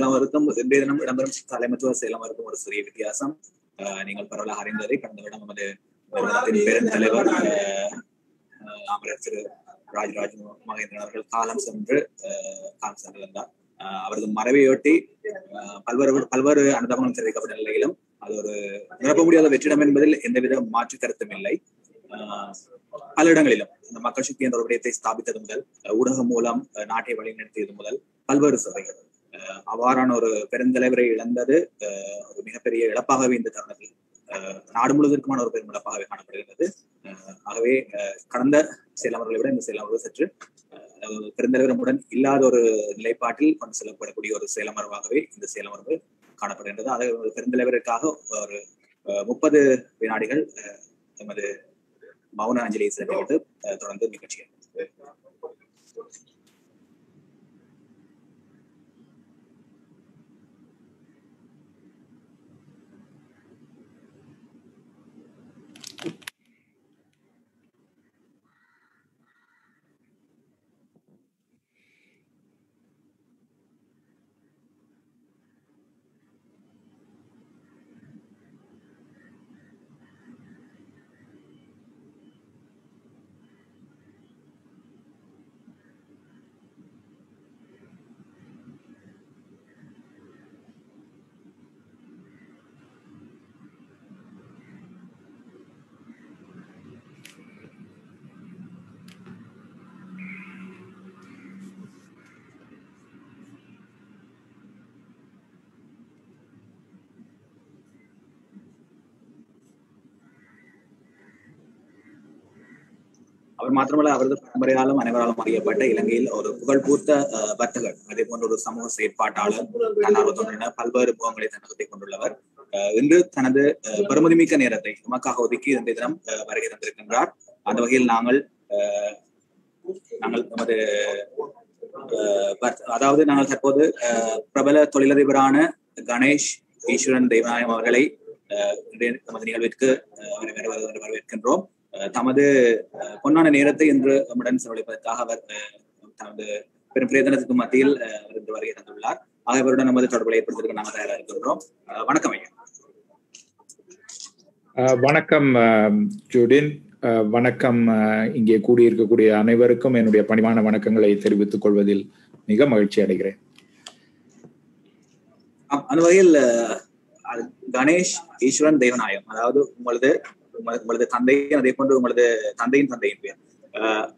எல்லாருக்கும் இன்றைய தினம் இடம்பெறும் தலைமைத்துவ செயலமருக்கும் ஒரு சிறிய வித்தியாசம். நீங்கள் பரவலாக அறிந்ததை கடந்த விடம் நமது நிறுவனத்தின் பெருந்தலைவர் அமரர் திரு ராஜராஜ் மகேந்திரன் அவர்கள் காலம் சென்று காலம் சென்றிருந்தார் அவரது மறைவையொட்டி அஹ், பல்வேறு பல்வேறு அனுதாபங்களும் தெரிவிக்கப்பட்ட நிலையிலும் அது ஒரு நிரப்ப முடியாத வெற்றிடம் என்பதில் எந்தவித மாற்று கருத்தும் இல்லை. பல இடங்களிலும் இந்த மக்கள் சக்தி என்ற ஒரு விடயத்தை ஸ்தாபித்தது முதல் ஊடகம் மூலம் நாட்டை வழிநடத்தியது முதல் பல்வேறு சபைகள் அவ்வாறான ஒரு பெருந்தலைவரை இழந்தது அஹ், ஒரு மிகப்பெரிய இழப்பாகவே இந்த தருணத்தில் அஹ், நாடு முழுவதற்குமான ஒரு பெரும் இழப்பாகவே காணப்படுகிறது அஹ், ஆகவே அஹ், கடந்த செயலாளர்களை விட இந்த செயலாளர்கள் சற்று அஹ், பெருந்தலைவரமுடன் இல்லாத ஒரு நிலைப்பாட்டில் கொண்டு செல்லப்படக்கூடிய ஒரு செயலமர்வாகவே இந்த செயலமர்வு காணப்படுகின்றது. அதை ஒரு பெருந்தலைவருக்காக ஒரு அஹ், முப்பது வினாடிகள் அஹ், எமது மௌன அஞ்சலியை செலுத்திவிட்டு தொடர்ந்து நிகழ்ச்சியை அவர் மாத்திரமல்ல அவரது பரம்பரையாலும் அனைவராலும் அறியப்பட்ட இலங்கையில் ஒரு புகழ்பூர்த்த அஹ், வர்த்தகர். அதே போன்ற ஒரு சமூக செயற்பாட்டாளர் தன்னார்வ பல்வேறு முகங்களை தன்னகத்தை கொண்டுள்ளவர். அஹ், இன்று தனது பெருமதிமிக்க நேரத்தை நமக்காக ஒதுக்கி இன்றைய தினம் வருகை தந்திருக்கின்றார். அந்த வகையில் நாங்கள் அஹ், நாங்கள் நமது அஹ், அதாவது நாங்கள் தற்போது அஹ், பிரபல தொழிலதிபரான கணேஷ் ஈஸ்வரன் தெய்வநாயகம் அவர்களை அஹ், நமது நிகழ்விற்கு வரவேற்கின்றோம். அஹ், தமது பொன்னான நேரத்தை இன்று நம்முடன் செலவழிப்பதற்காக அவர் தமது பெரும் பிரயத்தனத்துக்கு மத்தியில் இன்று வருகை தந்துள்ளார். ஆக இவருடன் நமது தொடர்புகளை ஏற்படுத்துவதற்கு நாங்கள் தயாராக இருக்கின்றோம் வணக்கம் ஐயா. வணக்கம் ஜூடின். வணக்கம் இங்கே கூடியிருக்கக்கூடிய அனைவருக்கும் என்னுடைய பணிவான வணக்கங்களை தெரிவித்துக் கொள்வதில் மிக மகிழ்ச்சி அடைகிறேன். அந்த வகையில் கணேஷ் ஈஸ்வரன் தேவநாயகம். அதாவது உங்களது உங்களது உங்களது தந்தையின் அதே போன்று உங்களது தந்தையின் தந்தையின் பேர்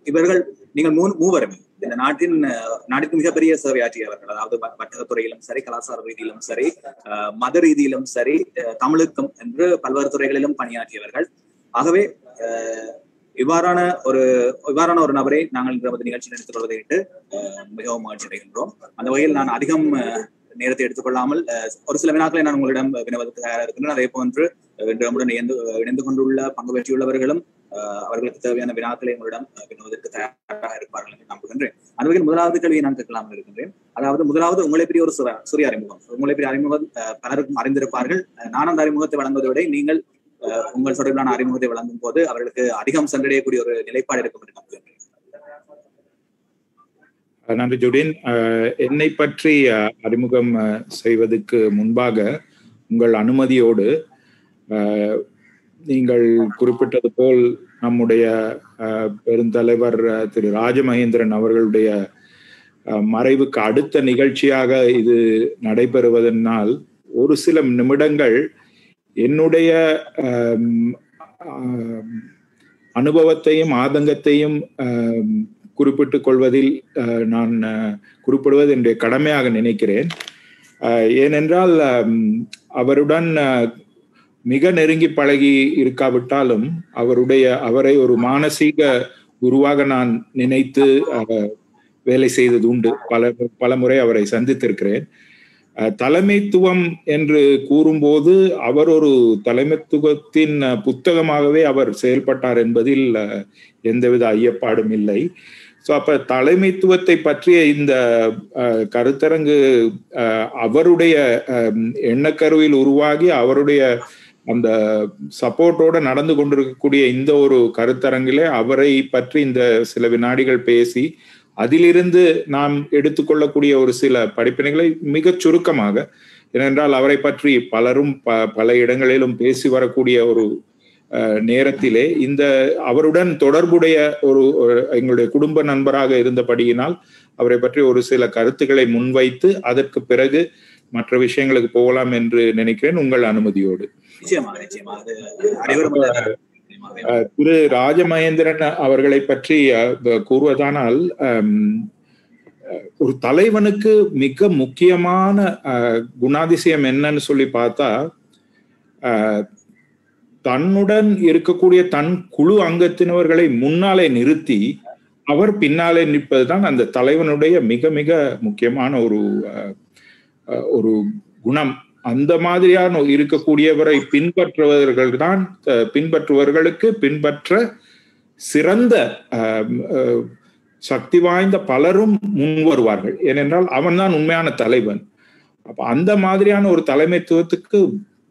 இவர்கள் நீங்கள் மூ மூவருமே இந்த நாட்டின் நாட்டின் நாட்டிற்கு மிகப்பெரிய சேவையாற்றியவர்கள் அதாவது வர்த்தகத்துறையிலும் சரி கலாச்சார ரீதியிலும் சரி மத ரீதியிலும் சரி தமிழுக்கும் என்று பல்வேறு துறைகளிலும் பணியாற்றியவர்கள். ஆகவே இவ்வாறான ஒரு இவ்வாறான ஒரு நபரை நாங்கள் இந்த நிகழ்ச்சியில் எடுத்துக் கொள்வதை அஹ், மிகவும் மகிழ்ச்சி அடைகின்றோம். அந்த வகையில் நான் அதிகம் அஹ், நேரத்தை எடுத்துக்கொள்ளாமல் ஒரு சில வினாக்களை நான் உங்களிடம் வினவதற்கு தயாராக இருக்கின்றேன். அதே போன்று நம்முடன் இணைந்து இணைந்து கொண்டுள்ள பங்கு பெற்றுள்ளவர்களும் அவர்களுக்கு தேவையான வினாக்களை உங்களிடம் வினோதற்கு தயாராக இருப்பார்கள் என்று நம்புகின்றேன் அந்த வகையில் முதலாவது கேள்வியை நான் கேட்கலாம் இருக்கின்றேன். அதாவது முதலாவது உங்களை பெரிய ஒரு சுர- சூரிய அறிமுகம். உங்களை பெரிய அறிமுகம் பலருக்கும் அறிந்திருப்பார்கள். அஹ், நான் அந்த அறிமுகத்தை வழங்குவதை விட நீங்கள் அஹ், உங்கள் தொடர்பிலான அறிமுகத்தை வழங்கும் போது அவர்களுக்கு அதிகம் சென்றடையக்கூடிய ஒரு நிலைப்பாடு இருக்கும் என்று நம்புகின்றேன் நன்றி ஜுடின். அஹ், என்னை பற்றி அஹ், அறிமுகம் அஹ், செய்வதற்கு முன்பாக உங்கள் அனுமதியோடு நீங்கள் குறிப்பிட்டது போல் நம்முடைய அஹ், பெருந்தலைவர் திரு ராஜமகேந்திரன் அவர்களுடைய மறைவுக்கு அடுத்த நிகழ்ச்சியாக இது நடைபெறுவதனால் ஒரு சில நிமிடங்கள் என்னுடைய அனுபவத்தையும் ஆதங்கத்தையும் ஆம், குறிப்பிட்டுக் கொள்வதில் அஹ், நான் குறிப்பிடுவது என்னுடைய கடமையாக நினைக்கிறேன். ஏனென்றால் அவருடன் மிக நெருங்கி பழகி இருக்காவிட்டாலும் அவருடைய அவரை ஒரு மானசீக குருவாக நான் நினைத்து அஹ், வேலை செய்தது உண்டு. பல பல முறை அவரை சந்தித்திருக்கிறேன். அஹ், தலைமைத்துவம் என்று கூறும்போது அவர் ஒரு தலைமைத்துவத்தின் புத்தகமாகவே அவர் செயல்பட்டார் என்பதில் எந்தவித ஐயப்பாடும் இல்லை. ஸோ அப்ப தலைமைத்துவத்தை பற்றிய இந்த அஹ், கருத்தரங்கு அஹ், அவருடைய அஹ், எண்ணக்கருவில் உருவாகி அவருடைய அந்த சப்போர்ட்டோட நடந்து கொண்டிருக்கக்கூடிய இந்த ஒரு கருத்தரங்கிலே அவரை பற்றி இந்த சில வினாடிகள் பேசி அதிலிருந்து நாம் எடுத்துக்கொள்ளக்கூடிய ஒரு சில படிப்பினைகளை மிகச் சுருக்கமாக ஏனென்றால் அவரை பற்றி பலரும் ப பல இடங்களிலும் பேசி வரக்கூடிய ஒரு நேரத்திலே இந்த அவருடன் தொடர்புடைய ஒரு எங்களுடைய குடும்ப நண்பராக இருந்தபடியினால் அவரை பற்றி ஒரு சில கருத்துக்களை முன்வைத்து அதற்கு பிறகு மற்ற விஷயங்களுக்கு போகலாம் என்று நினைக்கிறேன் உங்கள் அனுமதியோடு. திரு ராஜமகேந்திரன் அவர்களை பற்றி கூறுவதானால் ஒரு தலைவனுக்கு மிக முக்கியமான குணாதிசயம் என்னன்னு சொல்லி பார்த்தா தன்னுடன் இருக்கக்கூடிய தன் குழு அங்கத்தினவர்களை முன்னாலே நிறுத்தி அவர் பின்னாலே நிற்பதுதான் அந்த தலைவனுடைய மிக மிக முக்கியமான ஒரு ஒரு குணம் அந்த மாதிரியான இருக்கக்கூடியவரை பின்பற்றுவர்கள் தான் பின்பற்றுவர்களுக்கு பின்பற்ற சிறந்த சக்தி வாய்ந்த பலரும் முன் வருவார்கள். ஏனென்றால் அவன்தான் உண்மையான தலைவன். அப்ப அந்த மாதிரியான ஒரு தலைமைத்துவத்துக்கு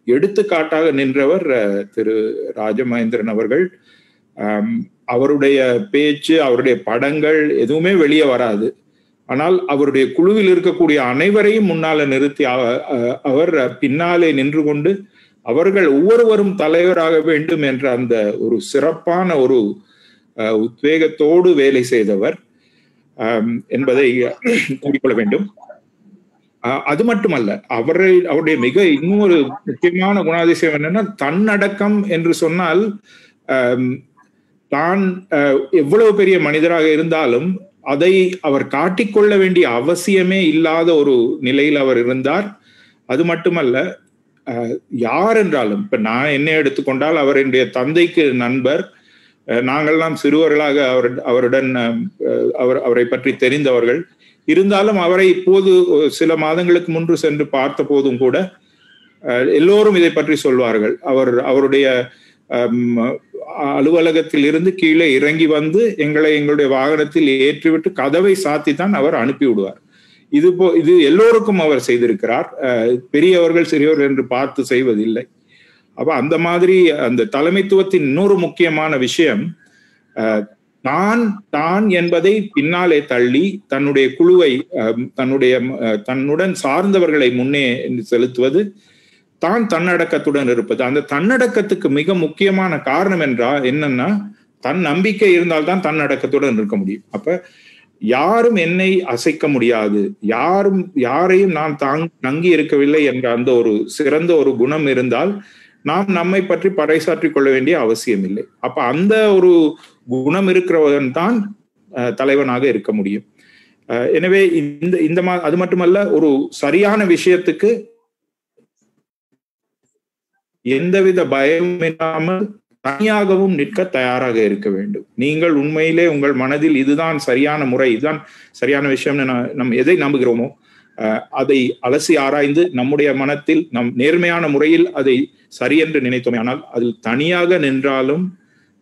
எடுத்துக்காட்டாக நின்றவர் திரு ராஜமகேந்திரன் அவர்கள். அவருடைய பேச்சு அவருடைய படங்கள் எதுவுமே வெளியே வராது. ஆனால் அவருடைய குழுவில் இருக்கக்கூடிய அனைவரையும் முன்னால நிறுத்தி அவர் பின்னாலே நின்று கொண்டு அவர்கள் ஒவ்வொருவரும் தலைவராக வேண்டும் என்ற அந்த ஒரு சிறப்பான ஒரு உத்வேகத்தோடு வேலை செய்தவர் என்பதை கூறிக்கொள்ள வேண்டும். அது மட்டுமல்ல அவரை அவருடைய மிக இன்னொரு முக்கியமான குணாதிசயம் என்னன்னா தன்னடக்கம் என்று சொன்னால் தான் எவ்வளவு பெரிய மனிதராக இருந்தாலும் அதை அவர் காட்டிக்கொள்ள வேண்டிய அவசியமே இல்லாத ஒரு நிலையில் அவர் இருந்தார். அது மட்டுமல்ல யார் என்றாலும் இப்ப நான் என்ன எடுத்துக்கொண்டால் அவர் என்னுடைய தந்தைக்கு நண்பர். நாங்கள்லாம் சிறுவர்களாக அவர் அவருடன் அவர் அவரை பற்றி தெரிந்தவர்கள். இருந்தாலும் அவரை இப்போது சில மாதங்களுக்கு முன்பு சென்று பார்த்த போதும் கூட எல்லோரும் இதை பற்றி சொல்வார்கள். அவர் அவருடைய அலுவலகத்தில் இருந்து கீழே இறங்கி வந்து எங்களை எங்களுடைய வாகனத்தில் ஏற்றிவிட்டு கதவை சாத்தி தான் அவர் அனுப்பி விடுவார் இது போ இது எல்லோருக்கும் அவர் செய்திருக்கிறார். பெரியவர்கள் சிறியவர்கள் என்று பார்த்து செய்வதில்லை. அப்ப அந்த மாதிரி அந்த தலைமைத்துவத்தின் இன்னொரு முக்கியமான விஷயம் தான் தான் என்பதை பின்னாலே தள்ளி தன்னுடைய குழுவை தன்னுடைய தன்னுடன் சார்ந்தவர்களை முன்னே செலுத்துவது தான் தன்னடக்கத்துடன் இருப்பது. அந்த தன்னடக்கத்துக்கு மிக முக்கியமான காரணம் என்றா என்னன்னா தன் நம்பிக்கை இருந்தால்தான் தன்னடக்கத்துடன் இருக்க முடியும். அப்ப யாரும் என்னை அசைக்க முடியாது. யாரும் யாரையும் நான் தாங் தங்கி இருக்கவில்லை என்ற அந்த ஒரு சிறந்த ஒரு குணம் இருந்தால் நாம் நம்மை பற்றி பறைசாற்றிக் கொள்ள வேண்டிய அவசியம் இல்லை. அப்ப அந்த ஒரு குணம் இருக்கிறவன் தான் தலைவனாக இருக்க முடியும். எனவே இந்த இந்த மா அது மட்டுமல்ல ஒரு சரியான விஷயத்துக்கு எந்தவித பயமும் இல்லாமல் தனியாகவும் நிற்க தயாராக இருக்க வேண்டும். நீங்கள் உண்மையிலே உங்கள் மனதில் இதுதான் சரியான முறை இதுதான் சரியான விஷயம்னு நம் எதை நம்புகிறோமோ அதை அலசி ஆராய்ந்து நம்முடைய மனத்தில் நம் நேர்மையான முறையில் அதை சரி என்று நினைத்தோமே ஆனால் அதில் தனியாக நின்றாலும்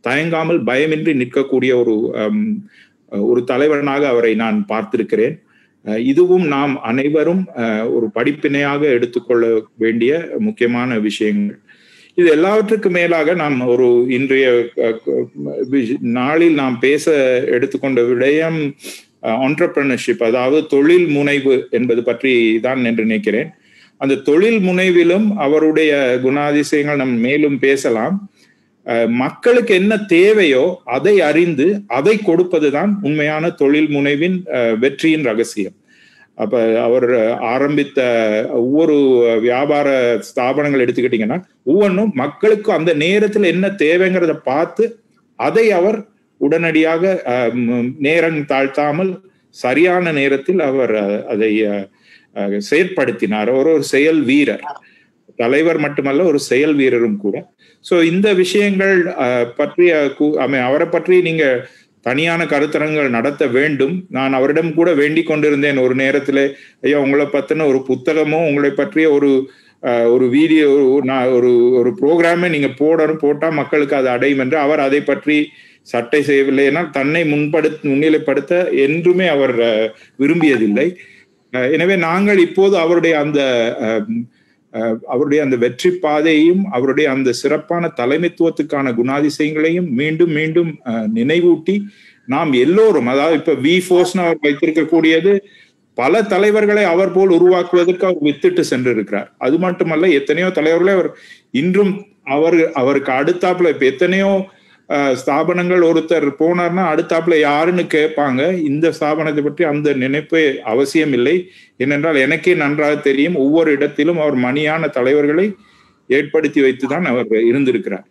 தயங்காமல் பயமின்றி நிற்கக்கூடிய ஒரு ஒரு தலைவனாக அவரை நான் பார்த்திருக்கிறேன். இதுவும் நாம் அனைவரும் ஒரு படிப்பினையாக எடுத்துக்கொள்ள வேண்டிய முக்கியமான விஷயங்கள். இது எல்லாவற்றுக்கு மேலாக நாம் ஒரு இன்றைய நாளில் நாம் பேச எடுத்துக்கொண்ட விடயம் ஆண்டர்பிரினர்ஷிப் அதாவது தொழில் முனைவு என்பது பற்றி தான் என்று நினைக்கிறேன். அந்த தொழில் முனைவிலும் அவருடைய குணாதிசயங்கள் நம் மேலும் பேசலாம். மக்களுக்கு என்ன தேவையோ அதை அறிந்து அதை கொடுப்பதுதான் உண்மையான தொழில் முனைவின் வெற்றியின் ரகசியம். அப்ப அவர் ஆரம்பித்த ஒவ்வொரு வியாபார ஸ்தாபனங்கள் எடுத்துக்கிட்டீங்கன்னா ஒவ்வொன்றும் மக்களுக்கு அந்த நேரத்தில் என்ன தேவைங்கிறத பார்த்து அதை அவர் உடனடியாக நேரம் தாழ்த்தாமல் சரியான நேரத்தில் அவர் அதை செயற்படுத்தினார். அவர் ஒரு செயல் வீரர். தலைவர் மட்டுமல்ல ஒரு செயல் வீரரும் கூட. சோ இந்த விஷயங்கள் பற்றி அவரை பற்றி நீங்க தனியான கருத்தரங்கள் நடத்த வேண்டும். நான் அவரிடம் கூட வேண்டிக் கொண்டிருந்தேன் ஒரு நேரத்துல. ஐயா உங்களை பத்தின ஒரு புத்தகமோ உங்களை பற்றிய ஒரு ஒரு வீடியோ நான் ஒரு ஒரு ப்ரோக்ராமே நீங்க போடணும் போட்டா மக்களுக்கு அது அடையும் என்று அவர் அதை பற்றி சட்டை செய்யவில்லை ஏன்னா தன்னை முன்படு முன்னிலைப்படுத்த என்றுமே அவர் விரும்பியதில்லை. எனவே நாங்கள் இப்போது அவருடைய அந்த அவருடைய அந்த வெற்றி பாதையையும் அவருடைய அந்த சிறப்பான தலைமைத்துவத்துக்கான குணாதிசயங்களையும் மீண்டும் மீண்டும் நினைவூட்டி நாம் எல்லோரும் அதாவது இப்ப வி ஃபோர்ஸ்னு அவர் வைத்திருக்கக்கூடியது பல தலைவர்களை அவர் போல் உருவாக்குவதற்கு அவர் வித்துட்டு சென்றிருக்கிறார். அது மட்டுமல்ல எத்தனையோ தலைவர்களை அவர் இன்றும் அவர் அவருக்கு அடுத்தாப்புல இப்ப எத்தனையோ ஸ்தாபனங்கள் ஒருத்தர் போனார்னா அடுத்தாப்புல யாருன்னு கேட்பாங்க இந்த ஸ்தாபனத்தை பற்றி அந்த நினைப்பு அவசியம் இல்லை ஏனென்றால் எனக்கே நன்றாக தெரியும் ஒவ்வொரு இடத்திலும் அவர் மணியான தலைவர்களை ஏற்படுத்தி வைத்துதான் அவர் இருந்திருக்கிறார்.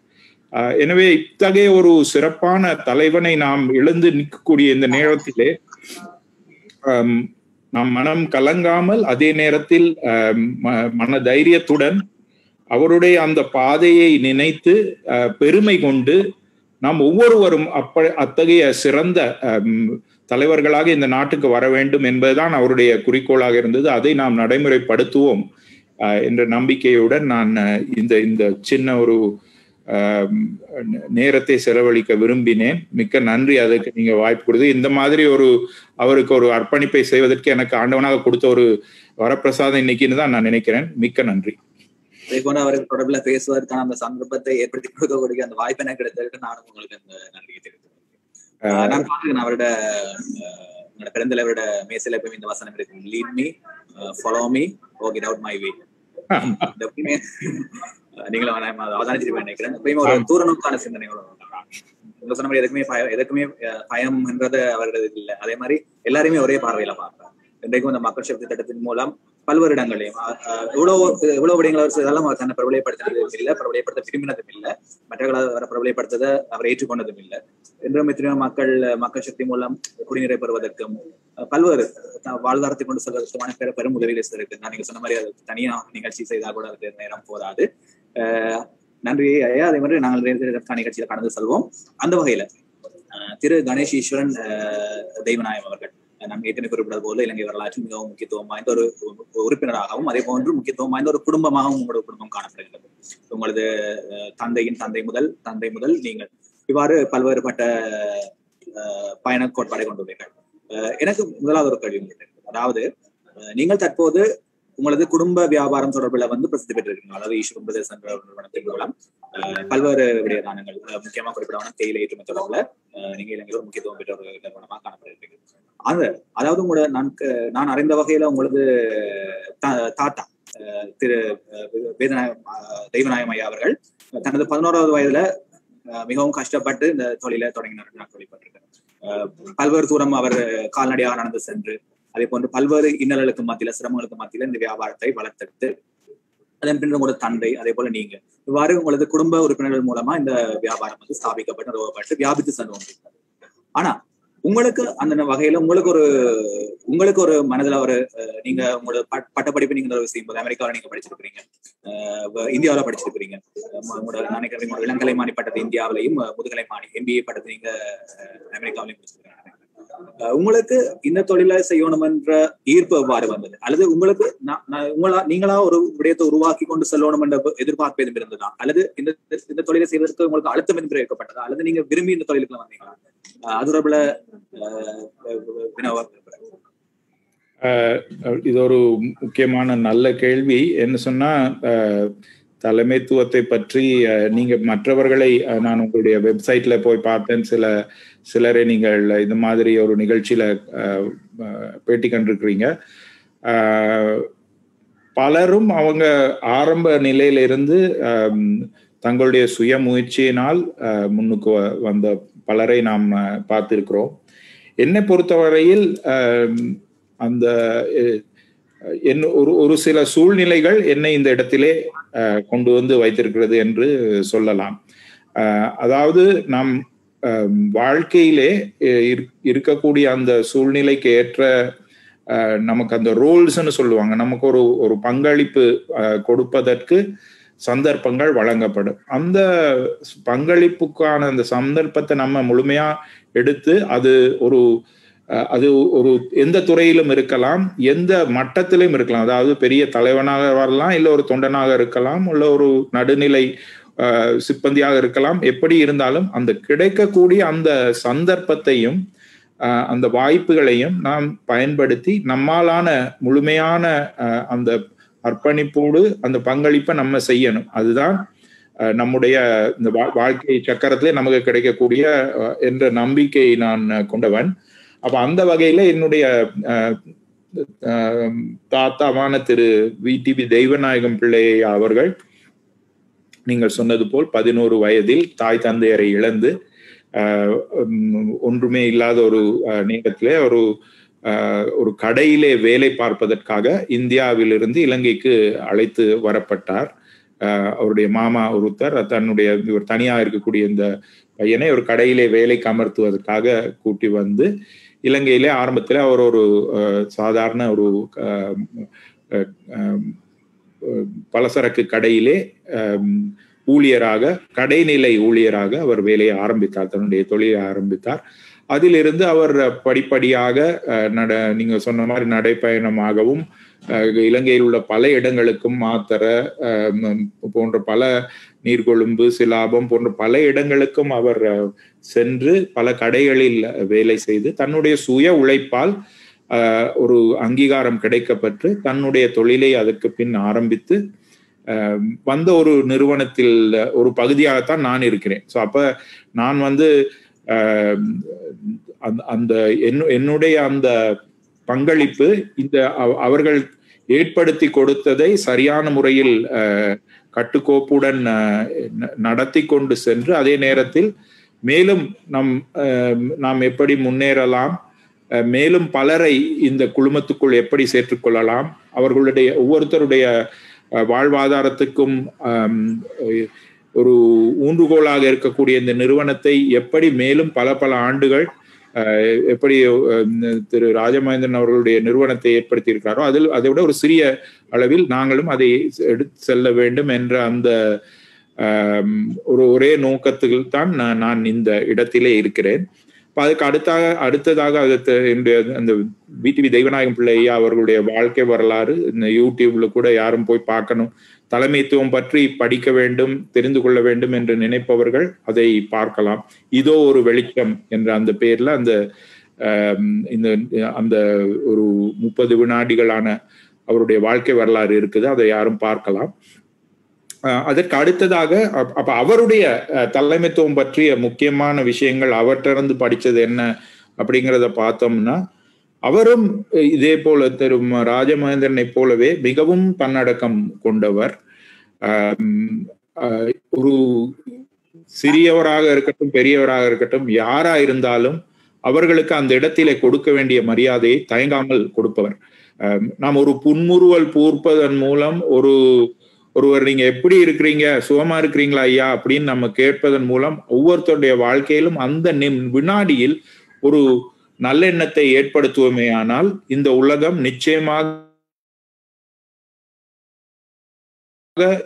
எனவே இத்தகைய ஒரு சிறப்பான தலைவனை நாம் எழுந்து நிற்கக்கூடிய இந்த நேரத்திலே நாம் மனம் கலங்காமல் அதே நேரத்தில் மன தைரியத்துடன் அவருடைய அந்த பாதையை நினைத்து பெருமை கொண்டு நாம் ஒவ்வொருவரும் அப்ப அத்தகைய சிறந்த தலைவர்களாக இந்த நாட்டுக்கு வர வேண்டும் என்பதுதான் அவருடைய குறிக்கோளாக இருந்தது. அதை நாம் நடைமுறைப்படுத்துவோம் என்ற நம்பிக்கையுடன் நான் இந்த இந்த சின்ன ஒரு நேரத்தை செலவழிக்க விரும்பினேன். மிக்க நன்றி. அதற்கு நீங்க வாய்ப்பு கொடுத்து இந்த மாதிரி ஒரு அவருக்கு ஒரு அர்ப்பணிப்பை செய்வதற்கு எனக்கு ஆண்டவனாக கொடுத்த ஒரு வரப்பிரசாதம் இன்னைக்குன்னு தான் நான் நினைக்கிறேன். மிக்க நன்றி. போல அவருக்கு தொடர்பில் பேசுவதற்கான அந்த சந்தர்ப்பத்தை ஏற்படுத்தி கொடுக்கக்கூடிய அந்த வாய்ப்பு எனக்கு கிடைத்ததுக்கு நானும் உங்களுக்கு அந்த நன்றியை தெரிவித்துக்கிறேன் நான் பார்த்துக்கிறேன். அவரோட உங்களோட பெருந்தலைவரோட மேசையில எப்பவுமே இந்த வசனம் இருக்கு. Lead me follow me or get out my way நீங்களும் அவதானிச்சிருப்பேன் நினைக்கிறேன். எப்பயுமே ஒரு தூர நோக்கான உங்க சொன்ன மாதிரி எதுக்குமே பயம் எதுக்குமே பயம்ன்றது அவரது இல்லை. அதே மாதிரி எல்லாரையுமே ஒரே பார்வையில பார்ப்பேன் இன்றைக்கும் இந்த மக்கள் சக்தி திட்டத்தின் மூலம் பல்வேறு இடங்களையும் எவ்வளவு எவ்வளவு விடயங்கள் அவர் செய்தாலும் அவர் தன்னை பிரபலப்படுத்தினதும் இல்லை பிரபலப்படுத்த விரும்பினதும் இல்லை. மற்றவர்களை அவரை பிரபலப்படுத்ததை அவர் ஏற்றுக்கொண்டதும் இல்லை. என்றும் எத்தனையோ மக்கள் மக்கள் சக்தி மூலம் குடிநீரை பெறுவதற்கும் பல்வேறு வாழ்வாரத்தை கொண்டு செல்வதற்குமான பெற பெரும் உதவிகளை இருக்கு நான் நீங்க சொன்ன மாதிரி அது தனியா நிகழ்ச்சி செய்தால் கூட அது நேரம் போதாது. நன்றி ஐயா. அதே மாதிரி நாங்கள் நிகழ்ச்சியில கடந்து செல்வோம். அந்த வகையில திரு கணேஷ் ஈஸ்வரன் தெய்வநாயம் அவர்கள். நாம் ஏற்கனவே குறிப்பிட்டது போல இலங்கை வரலாற்றில் மிகவும் முக்கியத்துவம் வாய்ந்த ஒரு உறுப்பினராகவும் அதே போன்று முக்கியத்துவம் வாய்ந்த ஒரு குடும்பமாகவும் உங்களோட குடும்பம் காணப்படுகிறது உங்களது தந்தையின் தந்தை முதல் தந்தை முதல் நீங்கள் இவ்வாறு பல்வேறுபட்ட பயண கோட்பாடை கொண்டுள்ளீர்கள் எனக்கு முதலாவது ஒரு கேள்வி அதாவது நீங்கள் தற்போது உங்களது குடும்ப வியாபாரம் தொடர்பில் வந்து பிரசித்தி பெற்றிருக்கீங்க. அதாவது ஈஸ்வரம் பிரதேசம் நிறுவனத்தின் மூலம். பல்வேறு விடயதானங்கள் முக்கியமா குறிப்பிடமான தேயிலை ஏற்றுமை தொடர்பில் நீங்க இலங்கையில் ஒரு முக்கியத்துவம் பெற்ற ஒரு நிறுவனமாக காணப்படுகிறீங்க அது அதாவது உங்களோட நான் நான் அறிந்த வகையில உங்களது தாத்தா திரு வேதநாய தெய்வநாயம் ஐயா அவர்கள் தனது பதினோராவது வயதுல மிகவும் கஷ்டப்பட்டு இந்த தொழிலை தொடங்கினார் நான் கேள்விப்பட்டிருக்கேன் பல்வேறு தூரம் அவர் கால்நடையாக நடந்து சென்று அதே போன்று பல்வேறு இன்னல்களுக்கு மத்தியில சிரமங்களுக்கு மத்தியில இந்த வியாபாரத்தை வளர்த்தெடுத்து அதன் பின்னர் உங்களோட தந்தை அதே போல நீங்க. இவ்வாறு உங்களது குடும்ப உறுப்பினர்கள் மூலமா இந்த வியாபாரம் வந்து ஸ்தாபிக்கப்பட்டு நிறுவப்பட்டு வியாபித்து சென்று கொண்டிருக்கிறது. ஆனா உங்களுக்கு அந்த வகையில உங்களுக்கு ஒரு உங்களுக்கு ஒரு மனதுல ஒரு நீங்க உங்களோட பட்டப்படிப்பு நீங்க ஒரு செய்யும்போது அமெரிக்காவில நீங்க படிச்சிருக்கிறீங்க. இந்தியாவில படிச்சிருக்கிறீங்க. உங்களோட நினைக்கிறேன் இளங்கலை மாணி பட்டத்தை இந்தியாவிலையும் முதுகலை மாணி எம்பிஏ பட்டத்தை நீங்க அமெரிக்காவிலையும் படிச்சிருக்கீங்க உங்களுக்கு இந்த தொழிலை செய்யணும் என்ற ஈர்ப்பு எவ்வாறு வந்தது? அல்லது உங்களுக்கு உங்களா நீங்களா ஒரு விடயத்தை உருவாக்கி கொண்டு செல்லணும் என்ற எதிர்பார்ப்பு எதுவும் இருந்ததா? அல்லது இந்த இந்த தொழிலை செய்வதற்கு உங்களுக்கு அழுத்தம் என்று பிரயோகிக்கப்பட்டதா அல்லது நீங்க விரும்பி இந்த தொழிலுக்குள்ள வந்தீங்களா? அது தொடர்புல இது ஒரு முக்கியமான நல்ல கேள்வி. என்ன சொன்னா தலைமைத்துவத்தை பற்றி நீங்க மற்றவர்களை நான் உங்களுடைய வெப்சைட்ல போய் பார்த்தேன். சில சிலரை நீங்கள் இந்த மாதிரி ஒரு நிகழ்ச்சியில பேட்டி கண்டிருக்கிறீங்க. பலரும் அவங்க ஆரம்ப நிலையிலிருந்து தங்களுடைய சுய முயற்சியினால் முன்னுக்கு வந்த பலரை நாம் பார்த்திருக்கிறோம். என்னை பொறுத்தவரையில் அந்த என் ஒரு ஒரு சில சூழ்நிலைகள் என்னை இந்த இடத்திலே கொண்டு வந்து வைத்திருக்கிறது என்று சொல்லலாம். அதாவது நாம் வாழ்க்கையிலே இருக்கக்கூடிய அந்த சூழ்நிலைக்கு ஏற்ற நமக்கு அந்த ரோல்ஸ்ன்னு சொல்லுவாங்க. நமக்கு ஒரு ஒரு பங்களிப்பு கொடுப்பதற்கு சந்தர்ப்பங்கள் வழங்கப்படும். அந்த பங்களிப்புக்கான அந்த சந்தர்ப்பத்தை நம்ம முழுமையா எடுத்து அது ஒரு அது ஒரு எந்த துறையிலும் இருக்கலாம் எந்த மட்டத்திலும் இருக்கலாம். அதாவது பெரிய தலைவனாக வரலாம் இல்லை ஒரு தொண்டனாக இருக்கலாம் உள்ள ஒரு நடுநிலை சிப்பந்தியாக இருக்கலாம். எப்படி இருந்தாலும் அந்த கிடைக்கக்கூடிய அந்த சந்தர்ப்பத்தையும் அந்த வாய்ப்புகளையும் நாம் பயன்படுத்தி நம்மாலான முழுமையான அந்த அர்ப்பணிப்போடு அந்த பங்களிப்பை நம்ம செய்யணும். அதுதான் நம்முடைய இந்த வா- வாழ்க்கை சக்கரத்திலே நமக்கு கிடைக்கக்கூடிய என்ற நம்பிக்கையை நான் கொண்டவன். அப்ப அந்த வகையில என்னுடைய அஹ், அஹ், தாத்தாவான திரு விடிவி தெய்வநாயகம் பிள்ளை அவர்கள் நீங்கள் சொன்னது போல் பதினோரு வயதில் தாய் தந்தையரை இழந்து ஒன்றுமே இல்லாத ஒரு நேரத்திலே ஒரு ஆஹ் ஒரு கடையிலே வேலை பார்ப்பதற்காக இந்தியாவிலிருந்து இலங்கைக்கு அழைத்து வரப்பட்டார். ஆஹ் அவருடைய மாமா ஒருத்தர் தன்னுடைய இவர் தனியா இருக்கக்கூடிய இந்த பையனை ஒரு கடையிலே வேலைக்கு அமர்த்துவதற்காக கூட்டி வந்து இலங்கையிலே ஆரம்பத்தில் அவர் ஒரு சாதாரண ஒரு பலசரக்கு கடையிலே ஊழியராக கடைநிலை ஊழியராக அவர் வேலையை ஆரம்பித்தார் தன்னுடைய தொழிலை ஆரம்பித்தார். அதிலிருந்து அவர் படிப்படியாக நட நீங்க சொன்ன மாதிரி நடைப்பயணமாகவும் அஹ், இலங்கையில் உள்ள பல இடங்களுக்கும் மாத்தர போன்ற பல நீர்கொழும்பு சிலாபம் போன்ற பல இடங்களுக்கும் அவர் சென்று பல கடைகளில் வேலை செய்து தன்னுடைய சுய உழைப்பால் ஒரு அங்கீகாரம் கிடைக்கப்பெற்று தன்னுடைய தொழிலை அதற்கு பின் ஆரம்பித்து வந்த ஒரு நிறுவனத்தில் ஒரு பகுதியாகத்தான் நான் இருக்கிறேன். ஸோ அப்போ நான் வந்து அந்த- அந்த என்னு- என்னுடைய அந்த பங்களிப்பு இந்த அவ- அவர்கள் ஏற்படுத்தி கொடுத்ததை சரியான முறையில் கட்டுக்கோப்புடன் நடத்தி கொண்டு சென்று அதே நேரத்தில் மேலும் நம் நாம் எப்படி முன்னேறலாம் மேலும் பலரை இந்த குழுமத்துக்குள் எப்படி சேர்த்துக்கொள்ளலாம் அவர்களுடைய ஒவ்வொருத்தருடைய வாழ்வாதாரத்துக்கும் ஒரு ஊன்றுகோலாக இருக்கக்கூடிய இந்த நிறுவனத்தை எப்படி மேலும் பல பல ஆண்டுகள் அஹ், எப்படி திரு ராஜமகேந்திரன் அவர்களுடைய நிறுவனத்தை ஏற்படுத்தி இருக்கிறாரோ அதில் அதை விட ஒரு சிறிய அளவில் நாங்களும் அதை எடுத்து செல்ல வேண்டும் என்ற அந்த ஒரு ஒரே நோக்கத்தில் தான் நான் நான் இந்த இடத்திலே இருக்கிறேன். அதுக்கு அடுத்தாக அடுத்ததாக அது என்னுடைய அந்த விடிவி தெய்வநாயகம் பிள்ளையா அவர்களுடைய வாழ்க்கை வரலாறு இந்த யூடியூப்ல கூட யாரும் போய் பார்க்கணும். தலைமைத்துவம் பற்றி படிக்க வேண்டும் தெரிந்து கொள்ள வேண்டும் என்று நினைப்பவர்கள் அதை பார்க்கலாம். இதோ ஒரு வெளிச்சம் என்ற அந்த பேர்ல அந்த இந்த அந்த ஒரு முப்பது வினாடிகளான அவருடைய வாழ்க்கை வரலாறு இருக்குது. அதை யாரும் பார்க்கலாம். அதற்கு அடுத்ததாக அப்ப அவருடைய அஹ், தலைமைத்துவம் பற்றிய முக்கியமான விஷயங்கள் அவற்றிருந்து படிச்சது என்ன அப்படிங்கிறத பார்த்தோம்னா அவரும் இதே போல திரு ராஜமகேந்திரனை போலவே மிகவும் தன்னடக்கம் கொண்டவர். அஹ், ஒரு சிறியவராக இருக்கட்டும் பெரியவராக இருக்கட்டும் யாரா இருந்தாலும் அவர்களுக்கு அந்த இடத்திலே கொடுக்க வேண்டிய மரியாதையை தயங்காமல் கொடுப்பவர். நாம் ஒரு புன்முறுவல் பூர்ப்பதன் மூலம் ஒரு ஒருவர் நீங்க எப்படி இருக்கிறீங்க? சுகமா இருக்கிறீங்களா ஐயா? அப்படின்னு நம்ம கேட்பதன் மூலம் ஒவ்வொருத்தருடைய வாழ்க்கையிலும் அந்த நிம்- வினாடியில் ஒரு நல்லெண்ணத்தை ஏற்படுத்துவோமே ஆனால் இந்த உலகம் நிச்சயமாக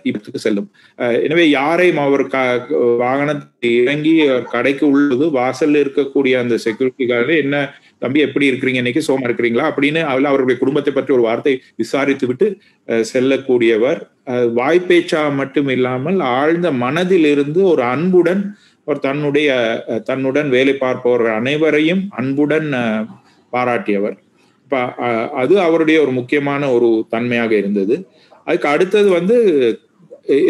இடத்துக்கு செல்லும். எனவே யாரையும் அவர் வாகனத்தை இறங்கி கடைக்கு உள்ளது வாசல்ல இருக்கக்கூடிய அந்த செக்யூரிட்டி கார்டு என்ன தம்பி எப்படி இருக்கிறீங்க? இன்னைக்கு சோமா இருக்கிறீங்களா? அப்படின்னு அவள் அவருடைய குடும்பத்தை பற்றி ஒரு வார்த்தை விசாரித்து விட்டு செல்லக்கூடியவர். அஹ், வாய்ப்பேச்சா மட்டும் இல்லாமல் ஆழ்ந்த மனதில் இருந்து ஒரு அன்புடன் அவர் தன்னுடைய அஹ், தன்னுடன் வேலை பார்ப்பவர்கள் அனைவரையும் அன்புடன் பாராட்டியவர். இப்ப அது அவருடைய ஒரு முக்கியமான ஒரு தன்மையாக இருந்தது. அதுக்கு அடுத்தது வந்து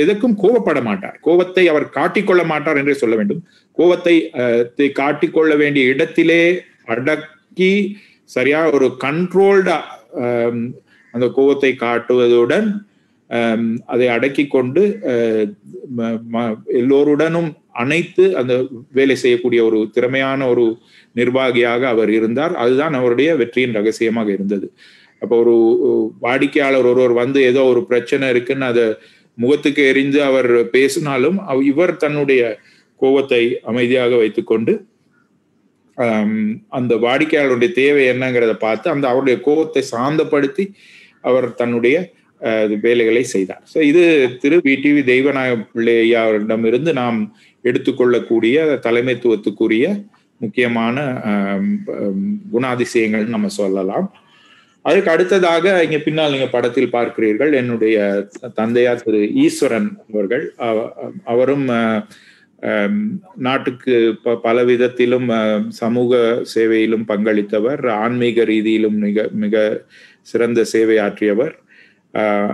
எதற்கும் கோவப்பட மாட்டார். கோவத்தை அவர் காட்டிக்கொள்ள மாட்டார் என்றே சொல்ல வேண்டும். கோவத்தை அஹ், தை காட்டிக்கொள்ள வேண்டிய இடத்திலே அடக்கி சரியா ஒரு கண்ட்ரோல்டா அந்த கோவத்தை காட்டுவதுடன் அதை அடக்கி கொண்டு அஹ், எல்லோருடனும் அனைத்து அந்த வேலை செய்யக்கூடிய ஒரு திறமையான ஒரு நிர்வாகியாக அவர் இருந்தார். அதுதான் அவருடைய வெற்றியின் ரகசியமாக இருந்தது. அப்போ ஒரு வாடிக்கையாளர் ஒருவர் வந்து ஏதோ ஒரு பிரச்சனை இருக்குன்னு அதை முகத்துக்கு எரிந்து அவர் பேசினாலும் இவர் தன்னுடைய கோவத்தை அமைதியாக வைத்துக்கொண்டு அந்த வாடிக்கையாளருடைய தேவை என்னங்கிறத பார்த்து அந்த அவருடைய கோபத்தை சாந்தப்படுத்தி அவர் தன்னுடைய அஹ், வேலைகளை செய்தார். ஸோ இது திரு வி. டிவி தெய்வநாயக பிள்ளையா அவரிடமிருந்து நாம் எடுத்துக்கொள்ளக்கூடிய தலைமைத்துவத்துக்குரிய முக்கியமான குணாதிசயங்கள் நம்ம சொல்லலாம். அதுக்கு அடுத்ததாக இங்க பின்னால் நீங்க படத்தில் பார்க்கிறீர்கள் என்னுடைய தந்தையார் திரு ஈஸ்வரன் அவர்கள். அவரும் நாட்டுக்கு ப- பல விதத்திலும் அஹ், சமூக சேவையிலும் பங்களித்தவர். ஆன்மீக ரீதியிலும் மிக மிக சிறந்த சேவை ஆற்றியவர்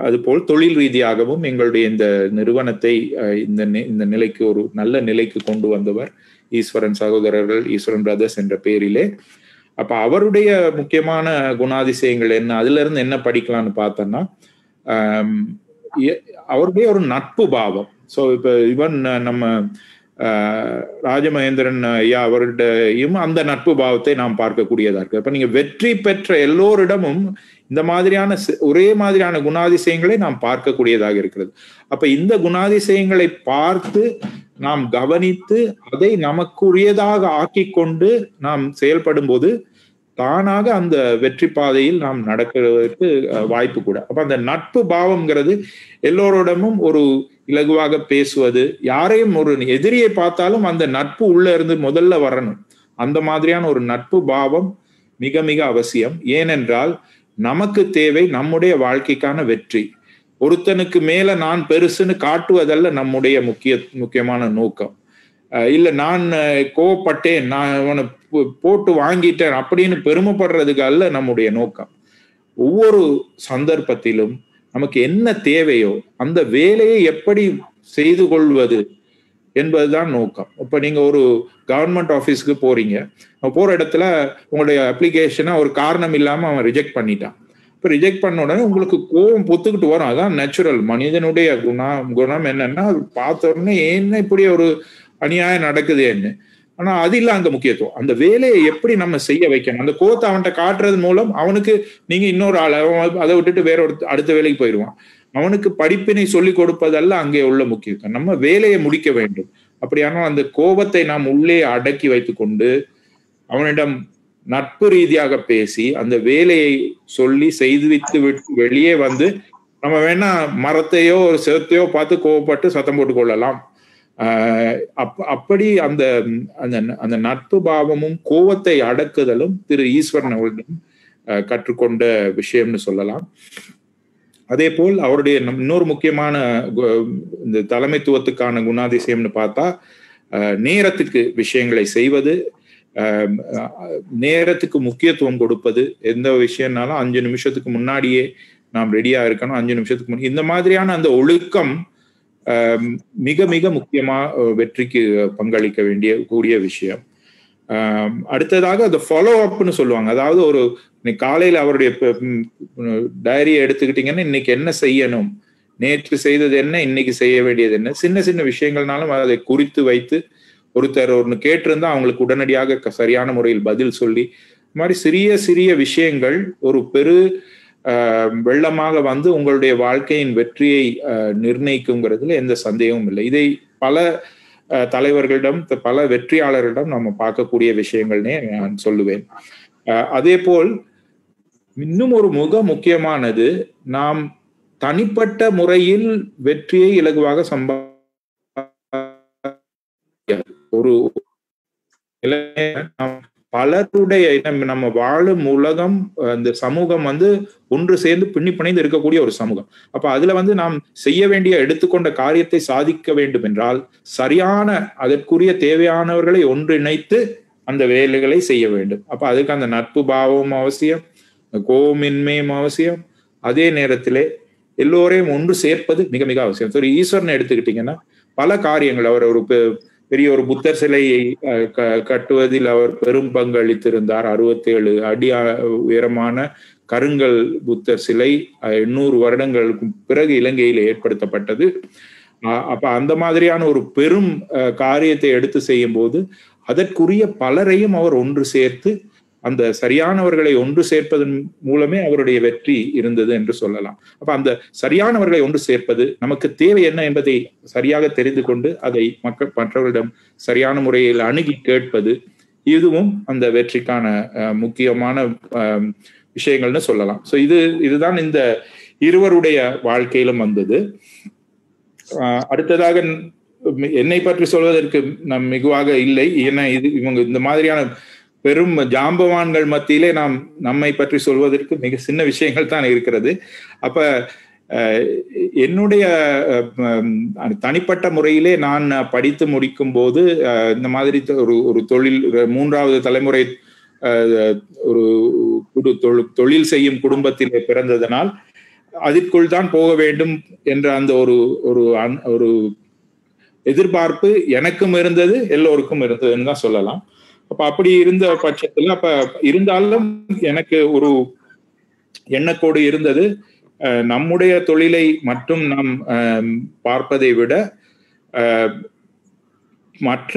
அதுபோல் தொழில் ரீதியாகவும் எங்களுடைய இந்த நிறுவனத்தை இந்த இந்த நிலைக்கு ஒரு நல்ல நிலைக்கு கொண்டு வந்தவர் ஈஸ்வரன் சகோதரர்கள் ஈஸ்வரன் பிரதர்ஸ் என்ற பெயரிலே அப்ப அவருடைய முக்கியமான குணாதிசயங்கள் என்ன? அதுல இருந்து என்ன படிக்கலாம்னு பார்த்தோம்னா அவருடைய ஒரு நட்பு பாவம். ஸோ இப்ப இவன் நம்ம ராஜமகேந்திரன் ஐயா அவருடையும் அந்த நட்பு பாவத்தை நாம் பார்க்கக்கூடியதா இருக்கு. அப்ப நீங்க வெற்றி பெற்ற எல்லோரிடமும் இந்த மாதிரியான ஒரே மாதிரியான குணாதிசயங்களை நாம் பார்க்கக்கூடியதாக இருக்கிறது. அப்ப இந்த குணாதிசயங்களை பார்த்து நாம் கவனித்து அதை நமக்குரியதாக ஆக்கி கொண்டு நாம் செயல்படும் போது தானாக அந்த வெற்றி பாதையில் நாம் நடக்கிறதுக்கு வாய்ப்பு கூட. அப்ப அந்த நட்பு பாவம்ங்கிறது எல்லோரோடமும் ஒரு இலகுவாக பேசுவது யாரையும் ஒரு எதிரியை பார்த்தாலும் அந்த நட்பு உள்ள இருந்து முதல்ல வரணும். அந்த மாதிரியான ஒரு நட்பு பாவம் மிக மிக அவசியம். ஏனென்றால் நமக்கு தேவை நம்முடைய வாழ்க்கைக்கான வெற்றி. ஒருத்தனுக்கு மேல நான் பெருசுன்னு காட்டுவதல்ல நம்முடைய முக்கிய முக்கியமான நோக்கம். இல்ல நான் கோவப்பட்டேன் நான் அவனை போட்டு வாங்கிட்டேன் அப்படின்னு பெருமைப்படுறதுக்கு அல்ல நம்முடைய நோக்கம். ஒவ்வொரு சந்தர்ப்பத்திலும் நமக்கு என்ன தேவையோ அந்த வேலையை எப்படி செய்து கொள்வது என்பதுதான் நோக்கம். இப்ப நீங்க ஒரு கவர்மெண்ட் ஆஃபீஸ்க்கு போறீங்க. போற இடத்துல உங்களுடைய அப்ளிகேஷனை ஒரு காரணம் இல்லாம அவன் ரிஜெக்ட் பண்ணிட்டான். இப்போ ரிஜெக்ட் பண்ண உடனே உங்களுக்கு கோபம் பொத்துக்கிட்டு வரும். அதான் நேச்சுரல் மனிதனுடைய குணம் குணம் என்னன்னா பார்த்த உடனே என்ன இப்படி ஒரு அநியாயம் நடக்குதுன்னு ஆனா அது இல்ல அங்க முக்கியத்துவம். அந்த வேலையை எப்படி நம்ம செய்ய வைக்கணும்? அந்த கோத்தை அவன்கிட்ட காட்டுறது மூலம் அவனுக்கு நீங்க இன்னொரு ஆள் அதை விட்டுட்டு வேற ஒரு அடுத்த வேலைக்கு போயிடுவான். அவனுக்கு படிப்பினை சொல்லிக் கொடுப்பதல்ல அங்கே உள்ள முக்கியத்துவம். நம்ம வேலையை முடிக்க வேண்டும். அப்படியானால் அந்த கோபத்தை நாம் உள்ளே அடக்கி வைத்துக்கொண்டு அவனிடம் நட்பு ரீதியாக பேசி அந்த வேலையை சொல்லி செய்து வைத்து விட்டு வெளியே வந்து நம்ம வேணா மரத்தையோ ஒரு செவத்தையோ பார்த்து கோவப்பட்டு சத்தம் போட்டு கொள்ளலாம். அப் அப்படி அந்த அந்த அந்த நட்பு பாவமும் கோவத்தை அடக்குதலும் திரு ஈஸ்வரன் அவர்களிடம் கற்றுக்கொண்ட விஷயம்னு சொல்லலாம். அதே போல் அவருடைய இன்னொரு முக்கியமான இந்த தலைமைத்துவத்துக்கான குணாதிசயம்னு பார்த்தா நேரத்துக்கு விஷயங்களை செய்வது நேரத்துக்கு முக்கியத்துவம் கொடுப்பது எந்த விஷயம்னாலும் அஞ்சு நிமிஷத்துக்கு முன்னாடியே நாம் ரெடியா இருக்கணும் அஞ்சு நிமிஷத்துக்கு முன்னாடி இந்த மாதிரியான அந்த ஒழுக்கம் மிக மிக முக்கியமா வெற்றிக்கு பங்களிக்க வேண்டிய கூடிய விஷயம். அடுத்ததாக அந்த ஃபாலோ அப்னு சொல்லுவாங்க. அதாவது ஒரு காலையில அவருடைய டைரியை எடுத்துக்கிட்டீங்கன்னா இன்னைக்கு என்ன செய்யணும்? நேற்று செய்தது என்ன இன்னைக்கு செய்ய வேண்டியது என்ன? சின்ன சின்ன விஷயங்கள்னாலும் அதை குறித்து வைத்து ஒருத்தர் ஒன்று கேட்டிருந்தா அவங்களுக்கு உடனடியாக சரியான முறையில் பதில் சொல்லி மாதிரி சிறிய சிறிய விஷயங்கள் ஒரு பெரு வெள்ளமாக வந்து உங்களுடைய வாழ்க்கையின் வெற்றியை நிர்ணயிக்குங்கிறதுல எந்த சந்தேகமும் இல்லை. இதை பல தலைவர்களிடம் பல வெற்றியாளர்களிடம் நம்ம பார்க்கக்கூடிய விஷயங்கள்னே நான் சொல்லுவேன். அதே போல் இன்னும் ஒரு மிக முக்கியமானது நாம் தனிப்பட்ட முறையில் வெற்றியை இலகுவாக சம்பா ஒரு பலருடைய நம்ம வாழும் உலகம் அந்த சமூகம் வந்து ஒன்று சேர்ந்து பின்னி பிணைந்து இருக்கக்கூடிய ஒரு சமூகம். அப்ப அதுல வந்து நாம் செய்ய வேண்டிய எடுத்துக்கொண்ட காரியத்தை சாதிக்க வேண்டும் என்றால் சரியான அதற்குரிய தேவையானவர்களை ஒன்றிணைத்து அந்த வேலைகளை செய்ய வேண்டும். அப்ப அதுக்கு அந்த நட்பு பாவமும் அவசியம் கோமின்மையும் அவசியம். அதே நேரத்திலே எல்லோரையும் ஒன்று சேர்ப்பது மிக மிக அவசியம். சரி ஈஸ்வரனை எடுத்துக்கிட்டீங்கன்னா பல காரியங்கள் அவர் ஒரு பெரிய ஒரு புத்தர் சிலையை கட்டுவதில் அவர் பெரும் பங்களித்திருந்தார் அறுபத்தி ஏழு அடி உயரமான கருங்கல் புத்தர் சிலை எண்ணூறு வருடங்களுக்கு பிறகு இலங்கையில் ஏற்படுத்தப்பட்டது. அப்ப அந்த மாதிரியான ஒரு பெரும் காரியத்தை எடுத்து செய்யும் போது அதற்குரிய பலரையும் அவர் ஒன்று சேர்த்து அந்த சரியானவர்களை ஒன்று சேர்ப்பதன் மூலமே அவருடைய வெற்றி இருந்தது என்று சொல்லலாம். அப்ப அந்த சரியானவர்களை ஒன்று சேர்ப்பது நமக்கு தேவை என்ன என்பதை சரியாக தெரிந்து கொண்டு அதை மக்கள் மற்றவர்களிடம் சரியான முறையில் அணுகி கேட்பது இதுவும் அந்த வெற்றிக்கான முக்கியமான விஷயங்கள்னு சொல்லலாம். ஸோ இது இதுதான் இந்த இருவருடைய வாழ்க்கையிலும் வந்தது. அடுத்ததாக என்னை பற்றி சொல்வதற்கு நம் மிகுவாக இல்லை. ஏன்னா இது இவங்க இந்த மாதிரியான பெரும் ஜாம்பவான்கள் மத்தியிலே நாம் நம்மை பற்றி சொல்வதற்கு மிக சின்ன விஷயங்கள் தான் இருக்கிறது. அப்ப என்னுடைய தனிப்பட்ட முறையிலே நான் படித்து முடிக்கும் போது இந்த மாதிரி ஒரு ஒரு தொழில் மூன்றாவது தலைமுறை ஒரு தொழில் செய்யும் குடும்பத்திலே பிறந்ததனால் அதற்குள் தான் போக வேண்டும் என்ற அந்த ஒரு ஒரு அன்- ஒரு எதிர்பார்ப்பு எனக்கும் இருந்தது எல்லோருக்கும் இருந்ததுன்னு தான் சொல்லலாம். அப்ப அப்படி இருந்த பட்சத்துல அப்ப இருந்தாலும் எனக்கு ஒரு எண்ணக்கோடு இருந்தது. அஹ், நம்முடைய தொழிலை மட்டும் நாம் பார்ப்பதை விட மற்ற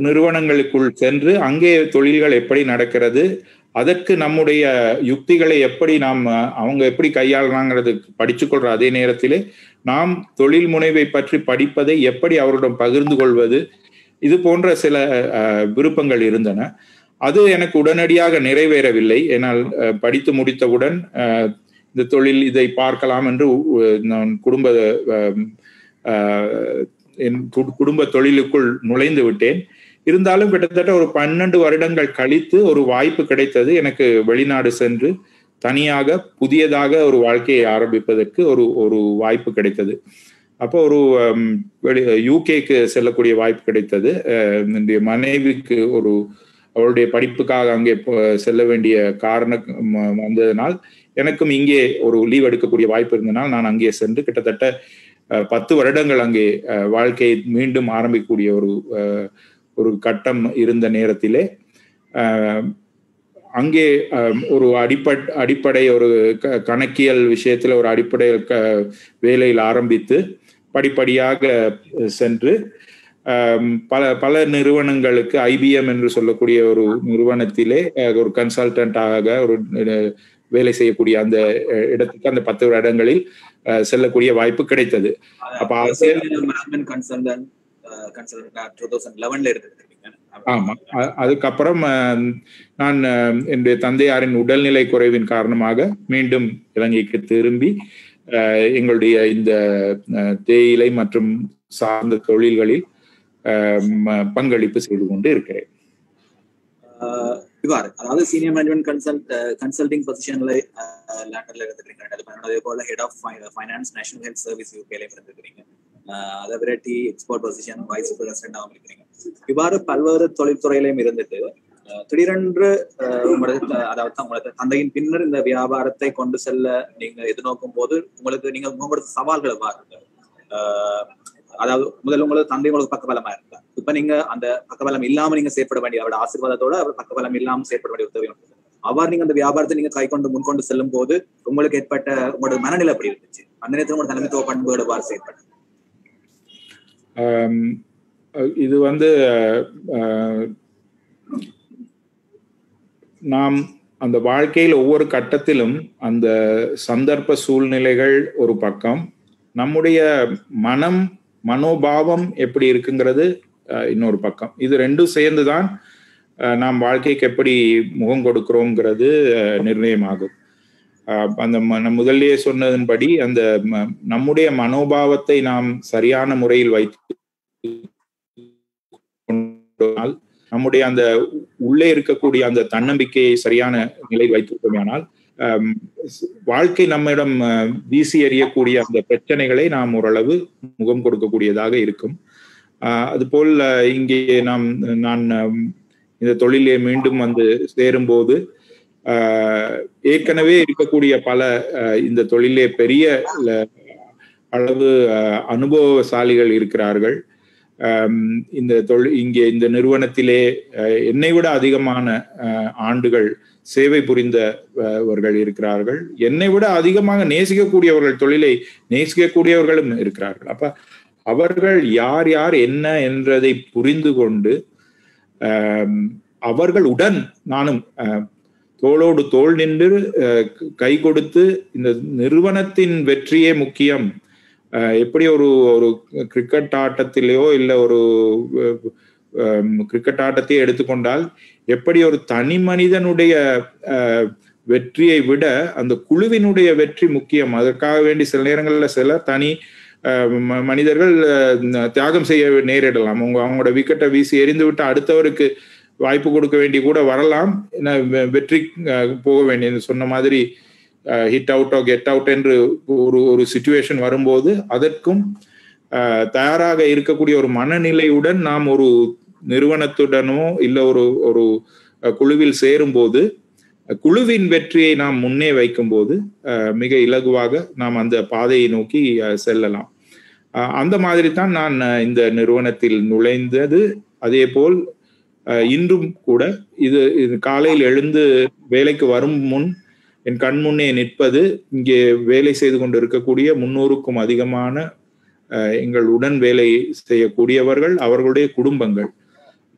நிறுவனங்களுக்குள் சென்று அங்கே தொழில்கள் எப்படி நடக்கிறது அதற்கு நம்முடைய யுக்திகளை எப்படி நாம் அவங்க எப்படி கையாளுறாங்கிறது படிச்சுக்கொள்ற அதே நேரத்திலே நாம் தொழில் முனைவை பற்றி படிப்பதை எப்படி அவருடன் பகிர்ந்து கொள்வது இது போன்ற சில விருப்பங்கள் இருந்தன. அது எனக்கு உடனடியாக நிறைவேறவில்லை. என்னால் படித்து முடித்தவுடன் இந்த தொழில் இதை பார்க்கலாம் என்று நான் குடும்ப என் கு- குடும்ப தொழிலுக்குள் நுழைந்து விட்டேன். இருந்தாலும் கிட்டத்தட்ட ஒரு பன்னெண்டு வருடங்கள் கழித்து ஒரு வாய்ப்பு கிடைத்தது. எனக்கு வெளிநாடு சென்று தனியாக புதியதாக ஒரு வாழ்க்கையை ஆரம்பிப்பதற்கு ஒரு ஒரு வாய்ப்பு கிடைத்தது. அப்போ ஒரு வெளி யூகேக்கு செல்லக்கூடிய வாய்ப்பு கிடைத்தது. என்னுடைய மனைவிக்கு ஒரு அவளுடைய படிப்புக்காக அங்கே செல்ல வேண்டிய காரணம் ம- வந்ததனால் எனக்கும் இங்கே ஒரு லீவ் எடுக்கக்கூடிய வாய்ப்பு இருந்தனால் நான் அங்கே சென்று கிட்டத்தட்ட பத்து வருடங்கள் அங்கே வாழ்க்கையை மீண்டும் ஆரம்பிக்கக்கூடிய ஒரு ஒரு கட்டம் இருந்த நேரத்திலே அங்கே ஒரு அடிப்பட் அடிப்படை ஒரு க- கணக்கியல் விஷயத்துல ஒரு அடிப்படை க- வேலையில் ஆரம்பித்து படிப்படியாக சென்று பல பல நிறுவனங்களுக்கு ஐபிஎம் என்று சொல்லக்கூடிய ஒரு நிறுவனத்திலே ஒரு கன்சல்டன்டாக ஒரு வேலை செய்யக்கூடிய அந்த இடத்துக்கு அந்த பத்து வருடங்களில் செல்லக்கூடிய வாய்ப்பு கிடைத்தது. அப்ப ஆமா. அதுக்கப்புறம் நான் என்னுடைய தந்தையாரின் உடல்நிலை குறைவின் காரணமாக மீண்டும் இலங்கைக்கு திரும்பி எங்களுடைய இந்த தேயிலை மற்றும் சார்ந்த தொழில்களில் பங்களிப்பு செய்து கொண்டு இருக்கிறேன். ஆஹ் இவ்வாறு. அதாவது சீனியர் மேனேஜ்மெண்ட் கன்சல்ட் கன்சல்டிங் பொசிஷன்ல லேண்டர்ல இருந்துக்கிறீங்க அதே போல head of finance national health service யூகேல இருந்துக்கிறீங்க அதை விட டி எக்ஸ்போர்ட் பொசிஷன் வைஸ் பிரசிடண்டாகவும் இருக்கிறீங்க. இவ்வாறு பல்வேறு தொழில்துறையிலையும் இருந்துட்டு திடீரென்று ஆஹ் உங்களது அதாவது உங்களது தந்தையின் பின்னர் இந்த வியாபாரத்தை கொண்டு செல்ல நீங்க எதிர்நோக்கும் போது உங்களுக்கு நீங்க உங்களோட சவால்கள் பாருங்க ஆஹ் அதாவது முதல்ல உங்களுக்கு தந்தை உங்களுக்கு பக்கபலமா இருந்தார். இப்ப நீங்க அந்த பக்கபலம் இல்லாம நீங்க செயற்பட வேண்டிய அவரோட ஆசீர்வாதத்தோட அவர் பக்கபலம் இல்லாம செயற்பட வேண்டிய உதவி அவர் நீங்க அந்த வியாபாரத்தை நீங்க கை கொண்டு முன்கொண்டு செல்லும் போது உங்களுக்கு ஏற்பட்ட உங்களோட மனநிலை அப்படி இருந்துச்சு? அந்த நேரத்தில் உங்களோட தலைமைத்துவ பண்புகள் எவ்வாறு செயற்படும் இது வந்து நாம் அந்த வாழ்க்கையில் ஒவ்வொரு கட்டத்திலும் அந்த சந்தர்ப்ப சூழ்நிலைகள் ஒரு பக்கம். நம்முடைய மனம் மனோபாவம் எப்படி இருக்குங்கிறது அஹ், இன்னொரு பக்கம். இது ரெண்டும் சேர்ந்துதான் நாம் வாழ்க்கைக்கு எப்படி முகம் கொடுக்கிறோங்கிறது நிர்ணயமாகும். அஹ், அந்த ம- நான் முதல்லயே சொன்னதன்படி அந்த நம்முடைய மனோபாவத்தை நாம் சரியான முறையில் வைத்து கொண்டால், நம்முடைய அந்த உள்ளே இருக்கக்கூடிய அந்த தன்னம்பிக்கையை சரியான நிலை வைத்திருக்கோமானால் வாழ்க்கை நம்மிடம் வீசி எறியக்கூடிய அந்த பிரச்சனைகளை நாம் ஓரளவு முகம் கொடுக்கக்கூடியதாக இருக்கும். ஆஹ், அதுபோல் இங்கே நாம் நான் இந்த தொழிலே மீண்டும் வந்து சேரும்போது ஆஹ், ஏற்கனவே இருக்கக்கூடிய பல அஹ், இந்த தொழிலே பெரிய அளவு அஹ், அனுபவசாலிகள் இருக்கிறார்கள். இந்த தொழில் இங்கே இந்த நிறுவனத்திலே அஹ், என்னை விட அதிகமான அஹ், ஆண்டுகள் சேவை புரிந்தவர்கள் இருக்கிறார்கள். என்னை விட அதிகமாக நேசிக்கக்கூடியவர்கள் தொழிலை நேசிக்கக்கூடியவர்களும் இருக்கிறார்கள். அப்ப அவர்கள் யார் யார் என்ன என்றதை புரிந்து கொண்டு அவர்கள் உடன் நானும் அஹ், தோளோடு தோள் நின்று அஹ், கை கொடுத்து இந்த நிறுவனத்தின் வெற்றியே முக்கியம். எப்படி ஒரு ஒரு கிரிக்கெட் ஆட்டத்திலேயோ இல்லை ஒரு கிரிக்கெட் ஆட்டத்தையே எடுத்துக்கொண்டால் எப்படி ஒரு தனி மனிதனுடைய வெற்றியை விட அந்த குழுவினுடைய வெற்றி முக்கியம். அதற்காக வேண்டி சில நேரங்களில் சில தனி ம- மனிதர்கள் தியாகம் செய்ய நேரிடலாம். அவங்க அவங்களோட விக்கெட்டை வீசி எரிந்து விட்டு அடுத்தவருக்கு வாய்ப்பு கொடுக்க வேண்டி கூட வரலாம். வெற்றி போக வேண்டியது. சொன்ன மாதிரி ஹிட் அவுட்டோ கெட் அவுட் என்று ஒரு ஒரு சுச்சுவேஷன் வரும்போது அதற்கும் uh, தயாராக இருக்கக்கூடிய ஒரு மனநிலையுடன் நாம் ஒரு நிறுவனத்துடனோ இல்லை ஒரு ஒரு uh, குழுவில் சேரும்போது uh, குழுவின் வெற்றியை நாம் முன்னே வைக்கும்போது மிக இலகுவாக நாம் அந்த பாதையை நோக்கி செல்லலாம். அந்த மாதிரி தான் நான் இந்த நிறுவனத்தில் நுழைந்தது. அதே போல் இன்றும் கூட இது இது காலையில் எழுந்து வேலைக்கு வரும் முன் என் கண்முன்னே நிற்பது இங்கே வேலை செய்து கொண்டு இருக்கக்கூடிய முன்னூறுக்கும் அதிகமான எங்கள் உடன் வேலை செய்யக்கூடியவர்கள் அவர்களுடைய குடும்பங்கள்.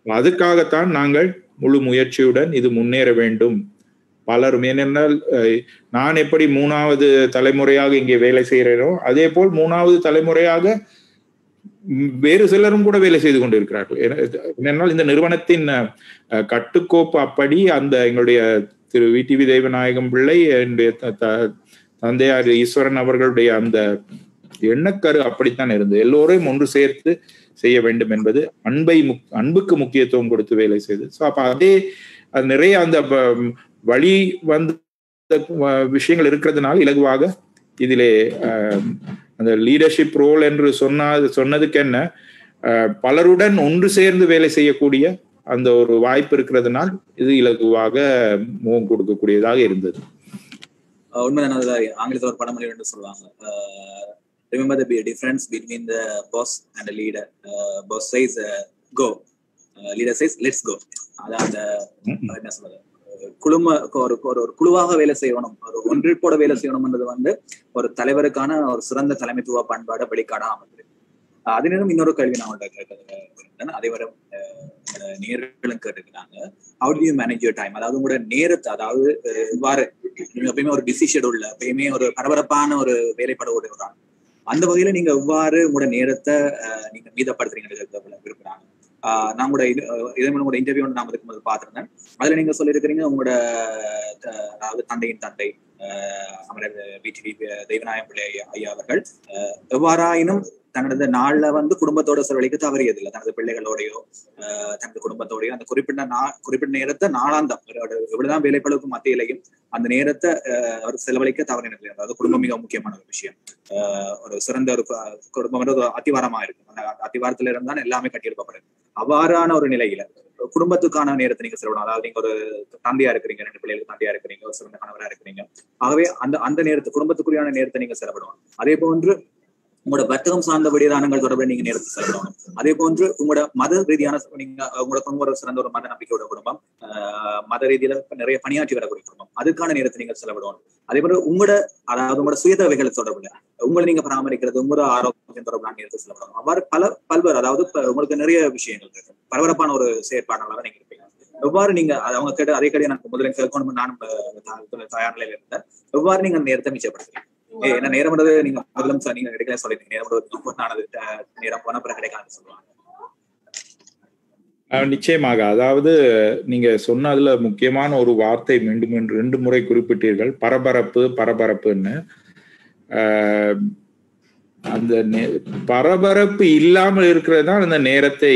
அதுக்காகத்தான் நாங்கள் முழு முயற்சியுடன் இது முன்னேற வேண்டும். பலரும் ஏனென்றால் நான் எப்படி மூணாவது தலைமுறையாக இங்கே வேலை செய்கிறேனோ அதே போல் மூணாவது தலைமுறையாக வேறு சிலரும் கூட வேலை செய்து கொண்டிருக்கிறார்கள். ஏனென்றால் இந்த நிறுவனத்தின் கட்டுக்கோப்பு அப்படி அந்த எங்களுடைய திரு V. D. V. Deivanayagam Pillai என்னுடைய தந்தையார் ஈஸ்வரன் அவர்களுடைய அந்த எண்ணக்கரு அப்படித்தான் இருந்தது. எல்லோரையும் ஒன்று சேர்த்து செய்ய வேண்டும் என்பது அன்பை முக் அன்புக்கு முக்கியத்துவம் கொடுத்து வேலை செய்து ஸோ அப்ப அதே நிறைய அந்த வழி வந்து விஷயங்கள் இருக்கிறதுனால இலகுவாக இதிலே அந்த லீடர்ஷிப் ரோல் என்று சொன்னா சொன்னதுக்கு என்ன பலருடன் ஒன்று சேர்ந்து வேலை செய்யக்கூடிய அந்த ஒரு வாய்ப்பு இருக்கிறதுனால் இது இலகுவாக முகம் கொடுக்கக்கூடியதாக இருந்தது. உண்மைதான். ஆங்கிலத்தில் ஒரு படமொழி என்று சொல்லுவாங்க. the boss and the leader. Uh, boss says uh, go, uh, leader says let's go. அதான் அந்த என்ன சொல்றது? குழும ஒரு ஒரு குழுவாக வேலை செய்யணும். ஒரு ஒன்றிப்போட வேலை செய்யணும்ன்றது வந்து ஒரு தலைவருக்கான ஒரு சிறந்த தலைமைத்துவ பண்பாடு வெளிக்காடா அமைது அதனிடம் இன்னொரு கேள்வி நான் கேட்கறேன். அதே வர நேர்களும் கேட்டுக்கிறாங்க how do you manage your time அதாவது உங்களோட நேரத்தை அதாவது இவ்வாறு நீங்க எப்பயுமே ஒரு பிஸி ஷெடியூல்ல எப்பயுமே ஒரு பரபரப்பான ஒரு வேலைப்பட ஒரு அந்த வகையில நீங்க எவ்வாறு உங்களோட நேரத்தை நீங்க மீதப்படுத்துறீங்க விரும்புறாங்க நான் கூட இது இதே உங்களோட இன்டர்வியூ நான் அதுக்கு முதல் அதுல நீங்க சொல்லியிருக்கிறீங்க உங்களோட அதாவது தந்தையின் தந்தை அமரர் பிடிவி தெய்வநாயகம் பிள்ளை ஐயா அவர்கள் எவ்வாறாயினும் தனது நாள்ல வந்து குடும்பத்தோட செலவழிக்க தவறியதில்லை. தனது பிள்ளைகளோடையோ தனது குடும்பத்தோடையோ அந்த குறிப்பிட்ட நா குறிப்பிட்ட நேரத்தை நாளாந்தம் எவ்வளவுதான் வேலைப்பளவுக்கு மத்தியிலையும் அந்த நேரத்தை அவர் செலவழிக்க தவறினதில்லை. அதாவது குடும்பம் மிக முக்கியமான ஒரு விஷயம். ஒரு சிறந்த ஒரு குடும்பம் ஒரு அத்திவாரமா இருக்கும் அந்த அத்திவாரத்துல இருந்தால் எல்லாமே கட்டியிருக்கப்படுது அவ்வாறான ஒரு நிலையில குடும்பத்துக்கான நேரத்தை நீங்க செலவிடணும். அதாவது நீங்க ஒரு தந்தையா இருக்கிறீங்க ரெண்டு பிள்ளைகளுக்கு தந்தையா இருக்கிறீங்க ஒரு சிறந்த கணவரா இருக்கிறீங்க. ஆகவே அந்த அந்த நேரத்தை குடும்பத்துக்குரியான நேரத்தை நீங்க செலவிடணும். அதே போன்று உங்களோட வர்த்தகம் சார்ந்த விடிதானங்கள் தொடர்பில் நீங்க நேரத்தை செலவிடணும். அதே போன்று உங்களோட மத ரீதியான நீங்க உங்களோட குடும்பம் சிறந்த ஒரு மத நம்பிக்கையோட குடும்பம் மத ரீதியில நிறைய பணியாற்றி வரக்கூடிய குடும்பம் அதுக்கான நேரத்தை நீங்க செலவிடணும். அதே போல உங்களோட அதாவது உங்களோட சுய தேவைகளை தொடர்புல உங்களை நீங்க பராமரிக்கிறது உங்களோட ஆரோக்கியம் தொடர்பான நேரத்தை செலவிடணும். அவ்வாறு பல பல்வேறு அதாவது உங்களுக்கு நிறைய விஷயங்கள் இருக்கு. பரபரப்பான ஒரு செயற்பாடுகளாக நீங்க இருப்பீங்க. எவ்வாறு நீங்க அவங்க கேட்டு அதே கடையை நான் முதலில் கேட்கணும் நான் தயார் நிலையில இருந்தேன். எவ்வாறு நீங்க நேரத்தை மிச்சப்படுத்துறீங்க? என்ன நேரம்ன்றது நீங்க முதல்ல நீங்க கிடைக்கல சொல்லிருக்கீங்க நேரம் நானது நேரம் போன பிறகு கிடைக்காதுன்னு சொல்லுவாங்க. நிச்சயமாக. அதாவது நீங்க சொன்னதுல முக்கியமான ஒரு வார்த்தை மீண்டும் ரெண்டு முறை குறிப்பிட்டீர்கள். பரபரப்பு பரபரப்புன்னு. அந்த பரபரப்பு இல்லாமல் இருக்கிறது தான் அந்த நேரத்தை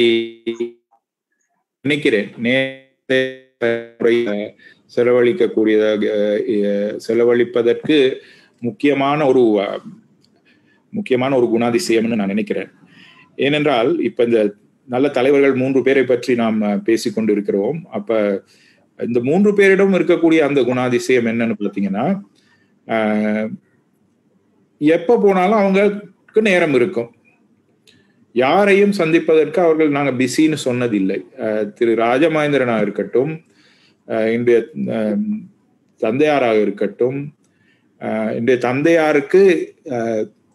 நினைக்கிறேன் நேரத்தை செலவழிக்க கூடியதாக செலவழிப்பதற்கு முக்கியமான ஒரு முக்கியமான ஒரு குணாதிசயம்னு நான் நினைக்கிறேன். ஏனென்றால் இப்ப இந்த நல்ல தலைவர்கள் மூன்று பேரை பற்றி நாம் பேசிக்கொண்டு இருக்கிறோம் அப்ப இந்த மூன்று பேரிடம் இருக்கக்கூடிய அந்த குணாதிசயம் என்னன்னு பார்த்தீங்கன்னா எப்ப போனாலும் அவங்களுக்கு நேரம் இருக்கும். யாரையும் சந்திப்பதற்கு அவர்கள் நாங்க பிஸின்னு சொன்னதில்லை. திரு ராஜமகேந்திரனா இருக்கட்டும் இன்றைய தந்தையாராக இருக்கட்டும் என்னுடைய தந்தையாருக்கு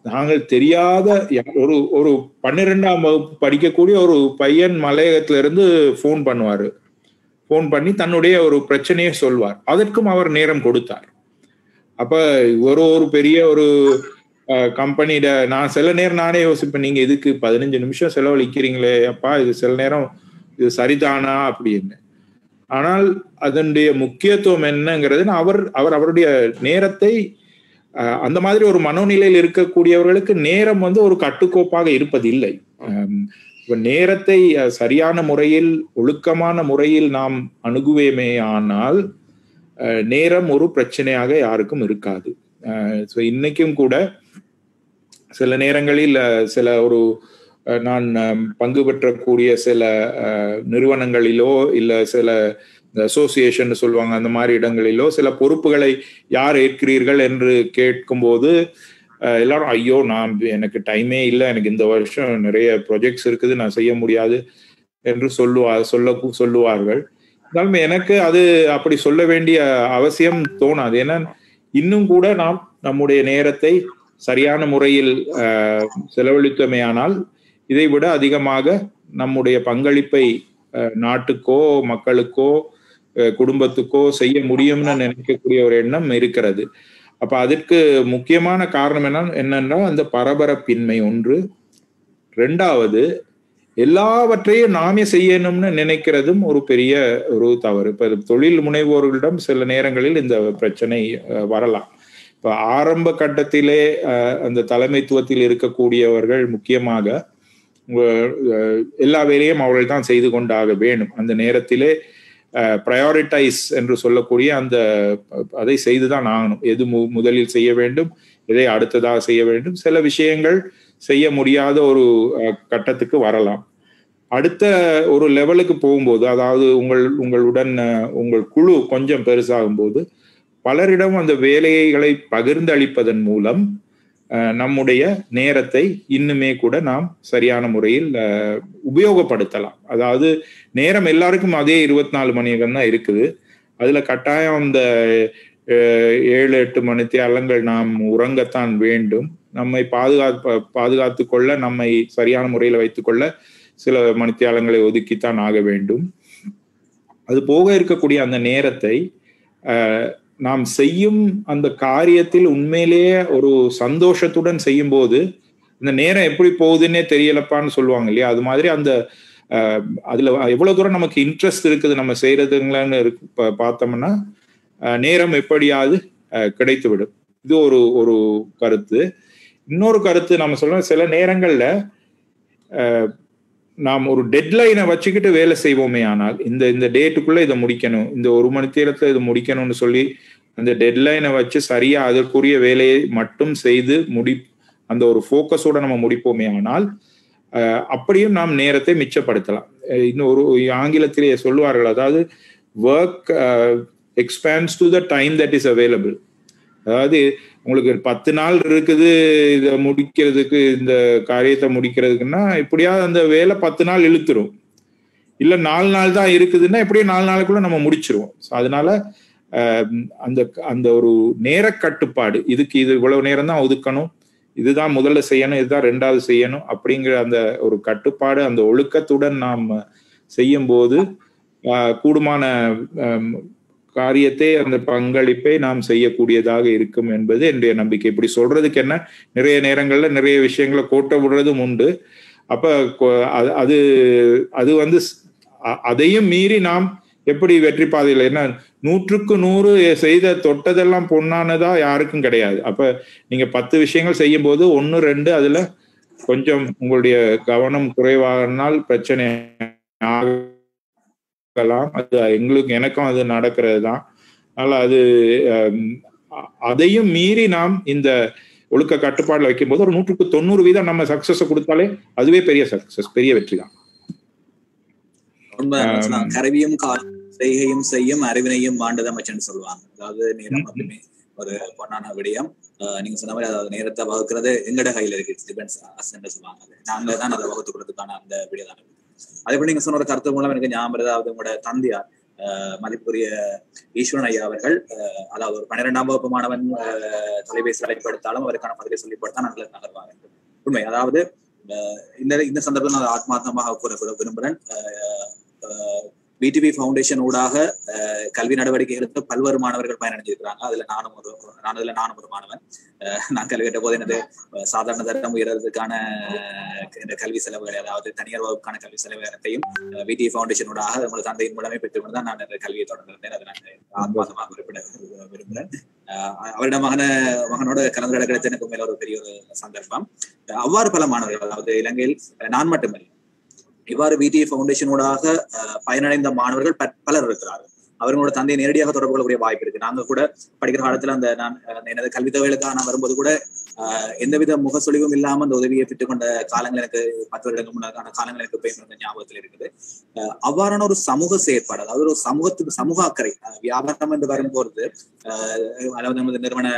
நாங்கள் தெரியாத ஒரு ஒரு பன்னிரெண்டாம் வகுப்பு படிக்கக்கூடிய ஒரு பையன் மலையகத்துல இருந்து ஃபோன் பண்ணுவாரு. ஃபோன் பண்ணி தன்னுடைய ஒரு பிரச்சனையை சொல்வார். அதற்கும் அவர் நேரம் கொடுத்தார். அப்ப ஒரு ஒரு பெரிய ஒரு கம்பெனியிட நான் சில நேரம் நானே யோசிப்பேன் நீங்க இதுக்கு பதினஞ்சு நிமிஷம் செலவழிக்கிறீங்களே அப்பா இது சில நேரம் இது சரிதானா? அப்படின்னு. ஆனால் அதனுடைய முக்கியத்துவம் என்னங்கிறது அவர் அவர் அவருடைய நேரத்தை அந்த மாதிரி ஒரு மனோநிலையில் இருக்கக்கூடியவர்களுக்கு நேரம் வந்து ஒரு கட்டுக்கோப்பாக இருப்பதில்லை. இப்ப நேரத்தை சரியான முறையில் ஒழுக்கமான முறையில் நாம் அணுகுவேமே ஆனால் நேரம் ஒரு பிரச்சனையாக யாருக்கும் இருக்காது. ஸோ இன்னைக்கும் கூட சில நேரங்களில் சில ஒரு நான் பங்கு பெற்றக்கூடிய சில நிறுவனங்களிலோ இல்ல சில இந்த அசோசியேஷன் சொல்லுவாங்க அந்த மாதிரி இடங்களிலோ சில பொறுப்புகளை யார் ஏற்கிறீர்கள் என்று கேட்கும்போது எல்லாரும் ஐயோ நான் எனக்கு டைமே இல்லை எனக்கு இந்த வருஷம் நிறைய ப்ரொஜெக்ட்ஸ் இருக்குது நான் செய்ய முடியாது என்று சொல்லுவா சொல்ல சொல்லுவார்கள். இருந்தாலும் எனக்கு அது அப்படி சொல்ல வேண்டிய அவசியம் தோணாது. ஏன்னா இன்னும் கூட நாம் நம்முடைய நேரத்தை சரியான முறையில் செலவழித்தமையானால் இதை விட அதிகமாக நம்முடைய பங்களிப்பை நாட்டுக்கோ மக்களுக்கோ குடும்பத்துக்கோ செய்ய முடியும்னு நினைக்கக்கூடிய ஒரு எண்ணம் இருக்கிறது. அப்ப அதற்கு முக்கியமான காரணம் என்ன என்னன்னா அந்த பரபரப்பின்மை ஒன்று. ரெண்டாவது எல்லாவற்றையும் நாமே செய்யணும்னு நினைக்கிறதும் ஒரு பெரிய ஒரு தவறு. இப்ப தொழில் முனைவோர்களிடம் சில நேரங்களில் இந்த பிரச்சனை வரலாம். இப்ப ஆரம்ப கட்டத்திலே அந்த தலைமைத்துவத்தில் இருக்கக்கூடியவர்கள் முக்கியமாக எல்லா வேலையும் அவர்கள் தான் செய்து கொண்டாக வேணும் அந்த நேரத்திலே ப்ரையாரிட்டைஸ் என்று சொல்லக்கூடிய அந்த அதை செய்துதான் ஆகணும். எது மு முதலில் செய்ய வேண்டும் எதை அடுத்ததாக செய்ய வேண்டும். சில விஷயங்கள் செய்ய முடியாத ஒரு கட்டத்துக்கு வரலாம். அடுத்த ஒரு லெவலுக்கு போகும்போது அதாவது உங்கள் உங்களுடன் உங்கள் குழு கொஞ்சம் பெருசாகும் போது பலரிடம் அந்த வேலைகளை பகிர்ந்து அளிப்பதன் மூலம் நம்முடைய நேரத்தை இன்னுமே கூட நாம் சரியான முறையில் உபயோகப்படுத்தலாம். அதாவது நேரம் எல்லாருக்கும் அதே இருபத்தி நாலு மணி தான் இருக்குது. அதுல கட்டாயம் அந்த ஏழு எட்டு மணி தியாலங்கள் நாம் உறங்கத்தான் வேண்டும். நம்மை பாதுகாப்பு பாதுகாத்து கொள்ள நம்மை சரியான முறையில் வைத்துக்கொள்ள சில மணித்தியாலங்களை ஒதுக்கித்தான் ஆக வேண்டும். அது போக இருக்கக்கூடிய அந்த நேரத்தை நாம் செய்யும் அந்த காரியத்தில் உண்மையிலேயே ஒரு சந்தோஷத்துடன் செய்யும் போது இந்த நேரம் எப்படி போகுதுன்னே தெரியலப்பான்னு சொல்லுவாங்க இல்லையா? அது மாதிரி அந்த அதுல எவ்வளவு தூரம் நமக்கு இன்ட்ரெஸ்ட் இருக்குது நம்ம செய்யறதுங்களான்னு பார்த்தோம்னா நேரம் எப்படியாவது கிடைத்து விடும் இது ஒரு ஒரு கருத்து. இன்னொரு கருத்து நம்ம சொல்றோம் சில நேரங்கள்ல நாம் ஒரு டெட்லைனை வச்சுக்கிட்டு வேலை செய்வோமே ஆனால் இந்த இந்த டேட்டுக்குள்ள இதை முடிக்கணும் இந்த ஒரு மணி நேரத்தில் இதை முடிக்கணும்னு சொல்லி அந்த டெட்லைனை வச்சு சரியா அதற்குரிய வேலையை மட்டும் செய்து முடி அந்த ஒரு ஃபோக்கஸோட நம்ம முடிப்போமே ஆனால் அப்படியும் நாம் நேரத்தை மிச்சப்படுத்தலாம். இன்னும் ஒரு ஆங்கிலத்திலேயே சொல்லுவார்கள் அதாவது work expands to the time that is available அதாவது உங்களுக்கு பத்து நாள் இருக்குது இதை முடிக்கிறதுக்கு இந்த காரியத்தை முடிக்கிறதுக்குன்னா எப்படியாவது அந்த வேலை பத்து நாள் இழுத்துரும். இல்லை நாலு நாள் தான் இருக்குதுன்னா எப்படியும் நாலு நாளுக்குள்ள நம்ம முடிச்சிருவோம். அதனால அந்த அந்த ஒரு நேர கட்டுப்பாடு இதுக்கு இது இவ்வளவு நேரம் தான் ஒதுக்கணும் இதுதான் முதல்ல செய்யணும் இதுதான் ரெண்டாவது செய்யணும் அப்படிங்கிற அந்த ஒரு கட்டுப்பாடு அந்த ஒழுக்கத்துடன் நாம் செய்யும் போது கூடுமான காரியத்தை அந்த பங்களிப்பை நாம் செய்யக்கூடியதாக இருக்கும் என்பது என்னுடைய நம்பிக்கை. இப்படி சொல்றதுக்கு என்ன? நிறைய நேரங்கள்ல நிறைய விஷயங்களை கோட்டை விடுறதும் உண்டு. அப்ப அது அது வந்து அதையும் மீறி நாம் எப்படி வெற்றி பாதையில் என்ன நூற்றுக்கு நூறு செய்த தொட்டதெல்லாம் பொண்ணானதா யாருக்கும் கிடையாது. அப்ப நீங்க பத்து விஷயங்கள் செய்யும் போது ஒன்னு ரெண்டு அதுல கொஞ்சம் உங்களுடைய கவனம் குறைவானால் பிரச்சனை ஆகலாம் அது எங்களுக்கு எனக்கும் அது நடக்கிறது தான் அதனால அது அதையும் மீறி நாம் இந்த ஒழுக்க கட்டுப்பாடுல வைக்கும் போது ஒரு நூற்றுக்கு தொண்ணூறு வீதம் நம்ம சக்சஸ் கொடுத்தாலே அதுவே பெரிய சக்சஸ் பெரிய வெற்றி தான் கருவியும் செய்கையும் செய்யும் அறிவினையும் வச்சுன்னு சொல்லுவாங்க. அதாவது நேரம் மட்டுமே ஒரு பொன்னான விடயம். நீங்க சொன்ன மாதிரி அதாவது நேரத்தை வகுக்கிறது எங்கட கையில இருக்கு. டிபெண்ட்ஸ் சொல்லுவாங்க. நாங்க தான் அதை வகுத்துக்கிறதுக்கான அந்த விடயம் அதே போல நீங்க சொன்ன ஒரு கருத்து மூலம் எனக்கு ஞாபகம் அதாவது உங்களோட தந்தையார் மதிப்புரிய ஈஸ்வரன் ஐயா அவர்கள் அதாவது ஒரு பன்னிரெண்டாம் வகுப்பு மாணவன் தொலைபேசி அழைப்படுத்தாலும் அவருக்கான பதிலை சொல்லி கொடுத்தா நல்ல நகர்வாங்க உண்மை. அதாவது இந்த இந்த சந்தர்ப்பம் நான் ஆத்மார்த்தமாக கூற விரும்புகிறேன். பிடிபி ஃபவுண்டேஷன் ஊடாக கல்வி நடவடிக்கைகளுக்கு பல்வேறு மாணவர்கள் பயனடைஞ்சிருக்கிறாங்க. அதுல நானும் ஒரு நான் அதுல நானும் ஒரு மாணவன். நான் கல்வி கேட்ட போது எனது சாதாரண தரம் உயர்றதுக்கான இந்த கல்வி செலவுகளை அதாவது தனியார் வகுப்புக்கான கல்வி செலவுகளையும் பிடி ஃபவுண்டேஷன் ஊடாக உங்களது தந்தையின் மூலமே பெற்றுக்கொண்டு தான் நான் இந்த கல்வியை தொடர்ந்திருந்தேன் அதை நான் ஆத்மாசமாக குறிப்பிட விரும்புகிறேன். அவரிடம் மகன மகனோட கலந்துரையாட கிடைத்த எனக்கு மேல ஒரு பெரிய ஒரு சந்தர்ப்பம். அவ்வாறு பல மாணவர்கள் அதாவது இலங்கையில் நான் மட்டுமல்ல இவ்வாறு விடிஏ ஃபவுண்டேஷனோடாக பயனடைந்த மாணவர்கள் பலர் இருக்கிறார்கள். அவர்களோட தந்தையை நேரடியாக தொடர்பு கொள்ளக்கூடிய வாய்ப்பு இருக்கு. நாங்க கூட படிக்கிற காலத்துல அந்த நான் எனது கல்வி தொகைகளுக்காக நான் வரும்போது கூட ஆஹ், எந்தவித முகசொலிவும் இல்லாம அந்த உதவியை பெற்றுக்கொண்ட காலங்கள் எனக்கு பத்து வருடங்கள் முன்னதான காலங்கள் எனக்கு பயன்படுத்த ஞாபகத்தில் இருக்குது. அவ்வாறான ஒரு சமூக செயற்பாடு அதாவது ஒரு சமூகத்துக்கு சமூக அக்கறை வியாபாரம் என்று வரும்போது ஆஹ், அதாவது நமது நிறுவன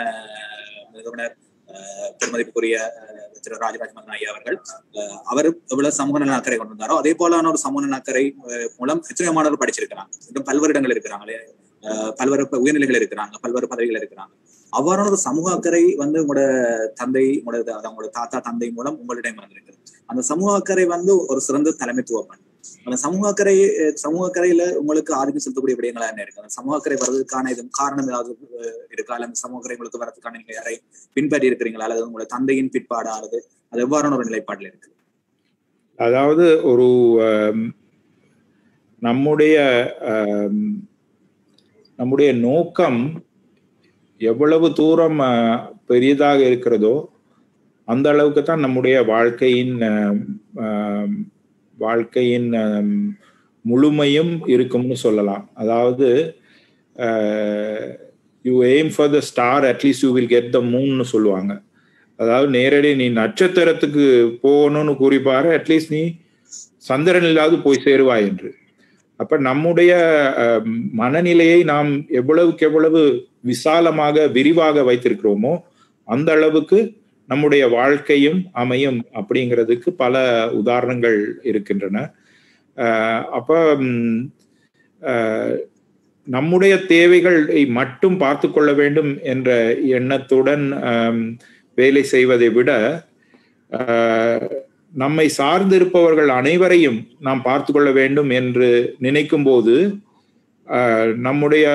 நிறுவன ஆஹ், பெருமதிப்புக்குரிய திரு ராஜராஜ் மகன் ஐயா அவர்கள் அவர் எவ்வளவு சமூக நல அக்கறை கொண்டிருந்தாரோ அதே போலான ஒரு சமூக நல அக்கறை மூலம் எத்தனையோ மாணவர்கள் படிச்சிருக்கிறாங்க. இன்னும் பல்வேறு இடங்கள் இருக்கிறாங்களே. பல்வேறு உயர்நிலைகள் இருக்கிறாங்க பல்வேறு பதவிகள் இருக்கிறாங்க. அவ்வாறான ஒரு சமூக அக்கறை வந்து உங்களோட தந்தை உங்களோட த- உங்களோட தாத்தா தந்தை மூலம் உங்களிடம் வந்திருக்கு அந்த சமூக அக்கறை வந்து ஒரு சிறந்த தலைமைத்துவ பணி அந்த சமூக அக்கறை சமூக அக்கறையில உங்களுக்கு ஆதிக்கம் செலுத்தக்கூடிய விடயங்களா என்ன இருக்கு? அந்த சமூக அக்கறை வர்றதுக்கான இது காரணம் ஏதாவது இருக்கா? அல்ல அந்த சமூக அக்கறை உங்களுக்கு வர்றதுக்கான நீங்க யாரை பின்பற்றி இருக்கிறீங்களா? அல்லது உங்களோட தந்தையின் பிற்பாடா? அல்லது அது எவ்வாறான ஒரு நிலைப்பாடுல இருக்கு? அதாவது ஒரு நம்முடைய நம்முடைய நோக்கம் எவ்வளவு தூரம் பெரியதாக இருக்கிறதோ அந்த அளவுக்கு தான் நம்முடைய வாழ்க்கையின் வாழ்க்கையின் முழுமையும் இருக்கும்னு சொல்லலாம். அதாவது you aim for the star at least you will get the மூன்னு சொல்லுவாங்க. அதாவது நேரடி நீ நட்சத்திரத்துக்கு போகணும்னு குறிப்பாரு அட்லீஸ்ட் நீ சந்திரன் இல்லாது போய் சேருவாய் என்று. அப்ப நம்முடைய மனநிலையை நாம் எவ்வளவுக்கு எவ்வளவு விசாலமாக விரிவாக வைத்திருக்கிறோமோ அந்த அளவுக்கு நம்முடைய வாழ்க்கையும் அமையும் அப்படிங்கிறதுக்கு பல உதாரணங்கள் இருக்கின்றன. அப்போ அப்ப நம்முடைய தேவைகளை மட்டும் பார்த்து கொள்ள வேண்டும் என்ற எண்ணத்துடன் வேலை செய்வதை விட நம்மை சார்ந்திருப்பவர்கள் அனைவரையும் நாம் பார்த்து கொள்ள வேண்டும் என்று நினைக்கும் போது நம்முடைய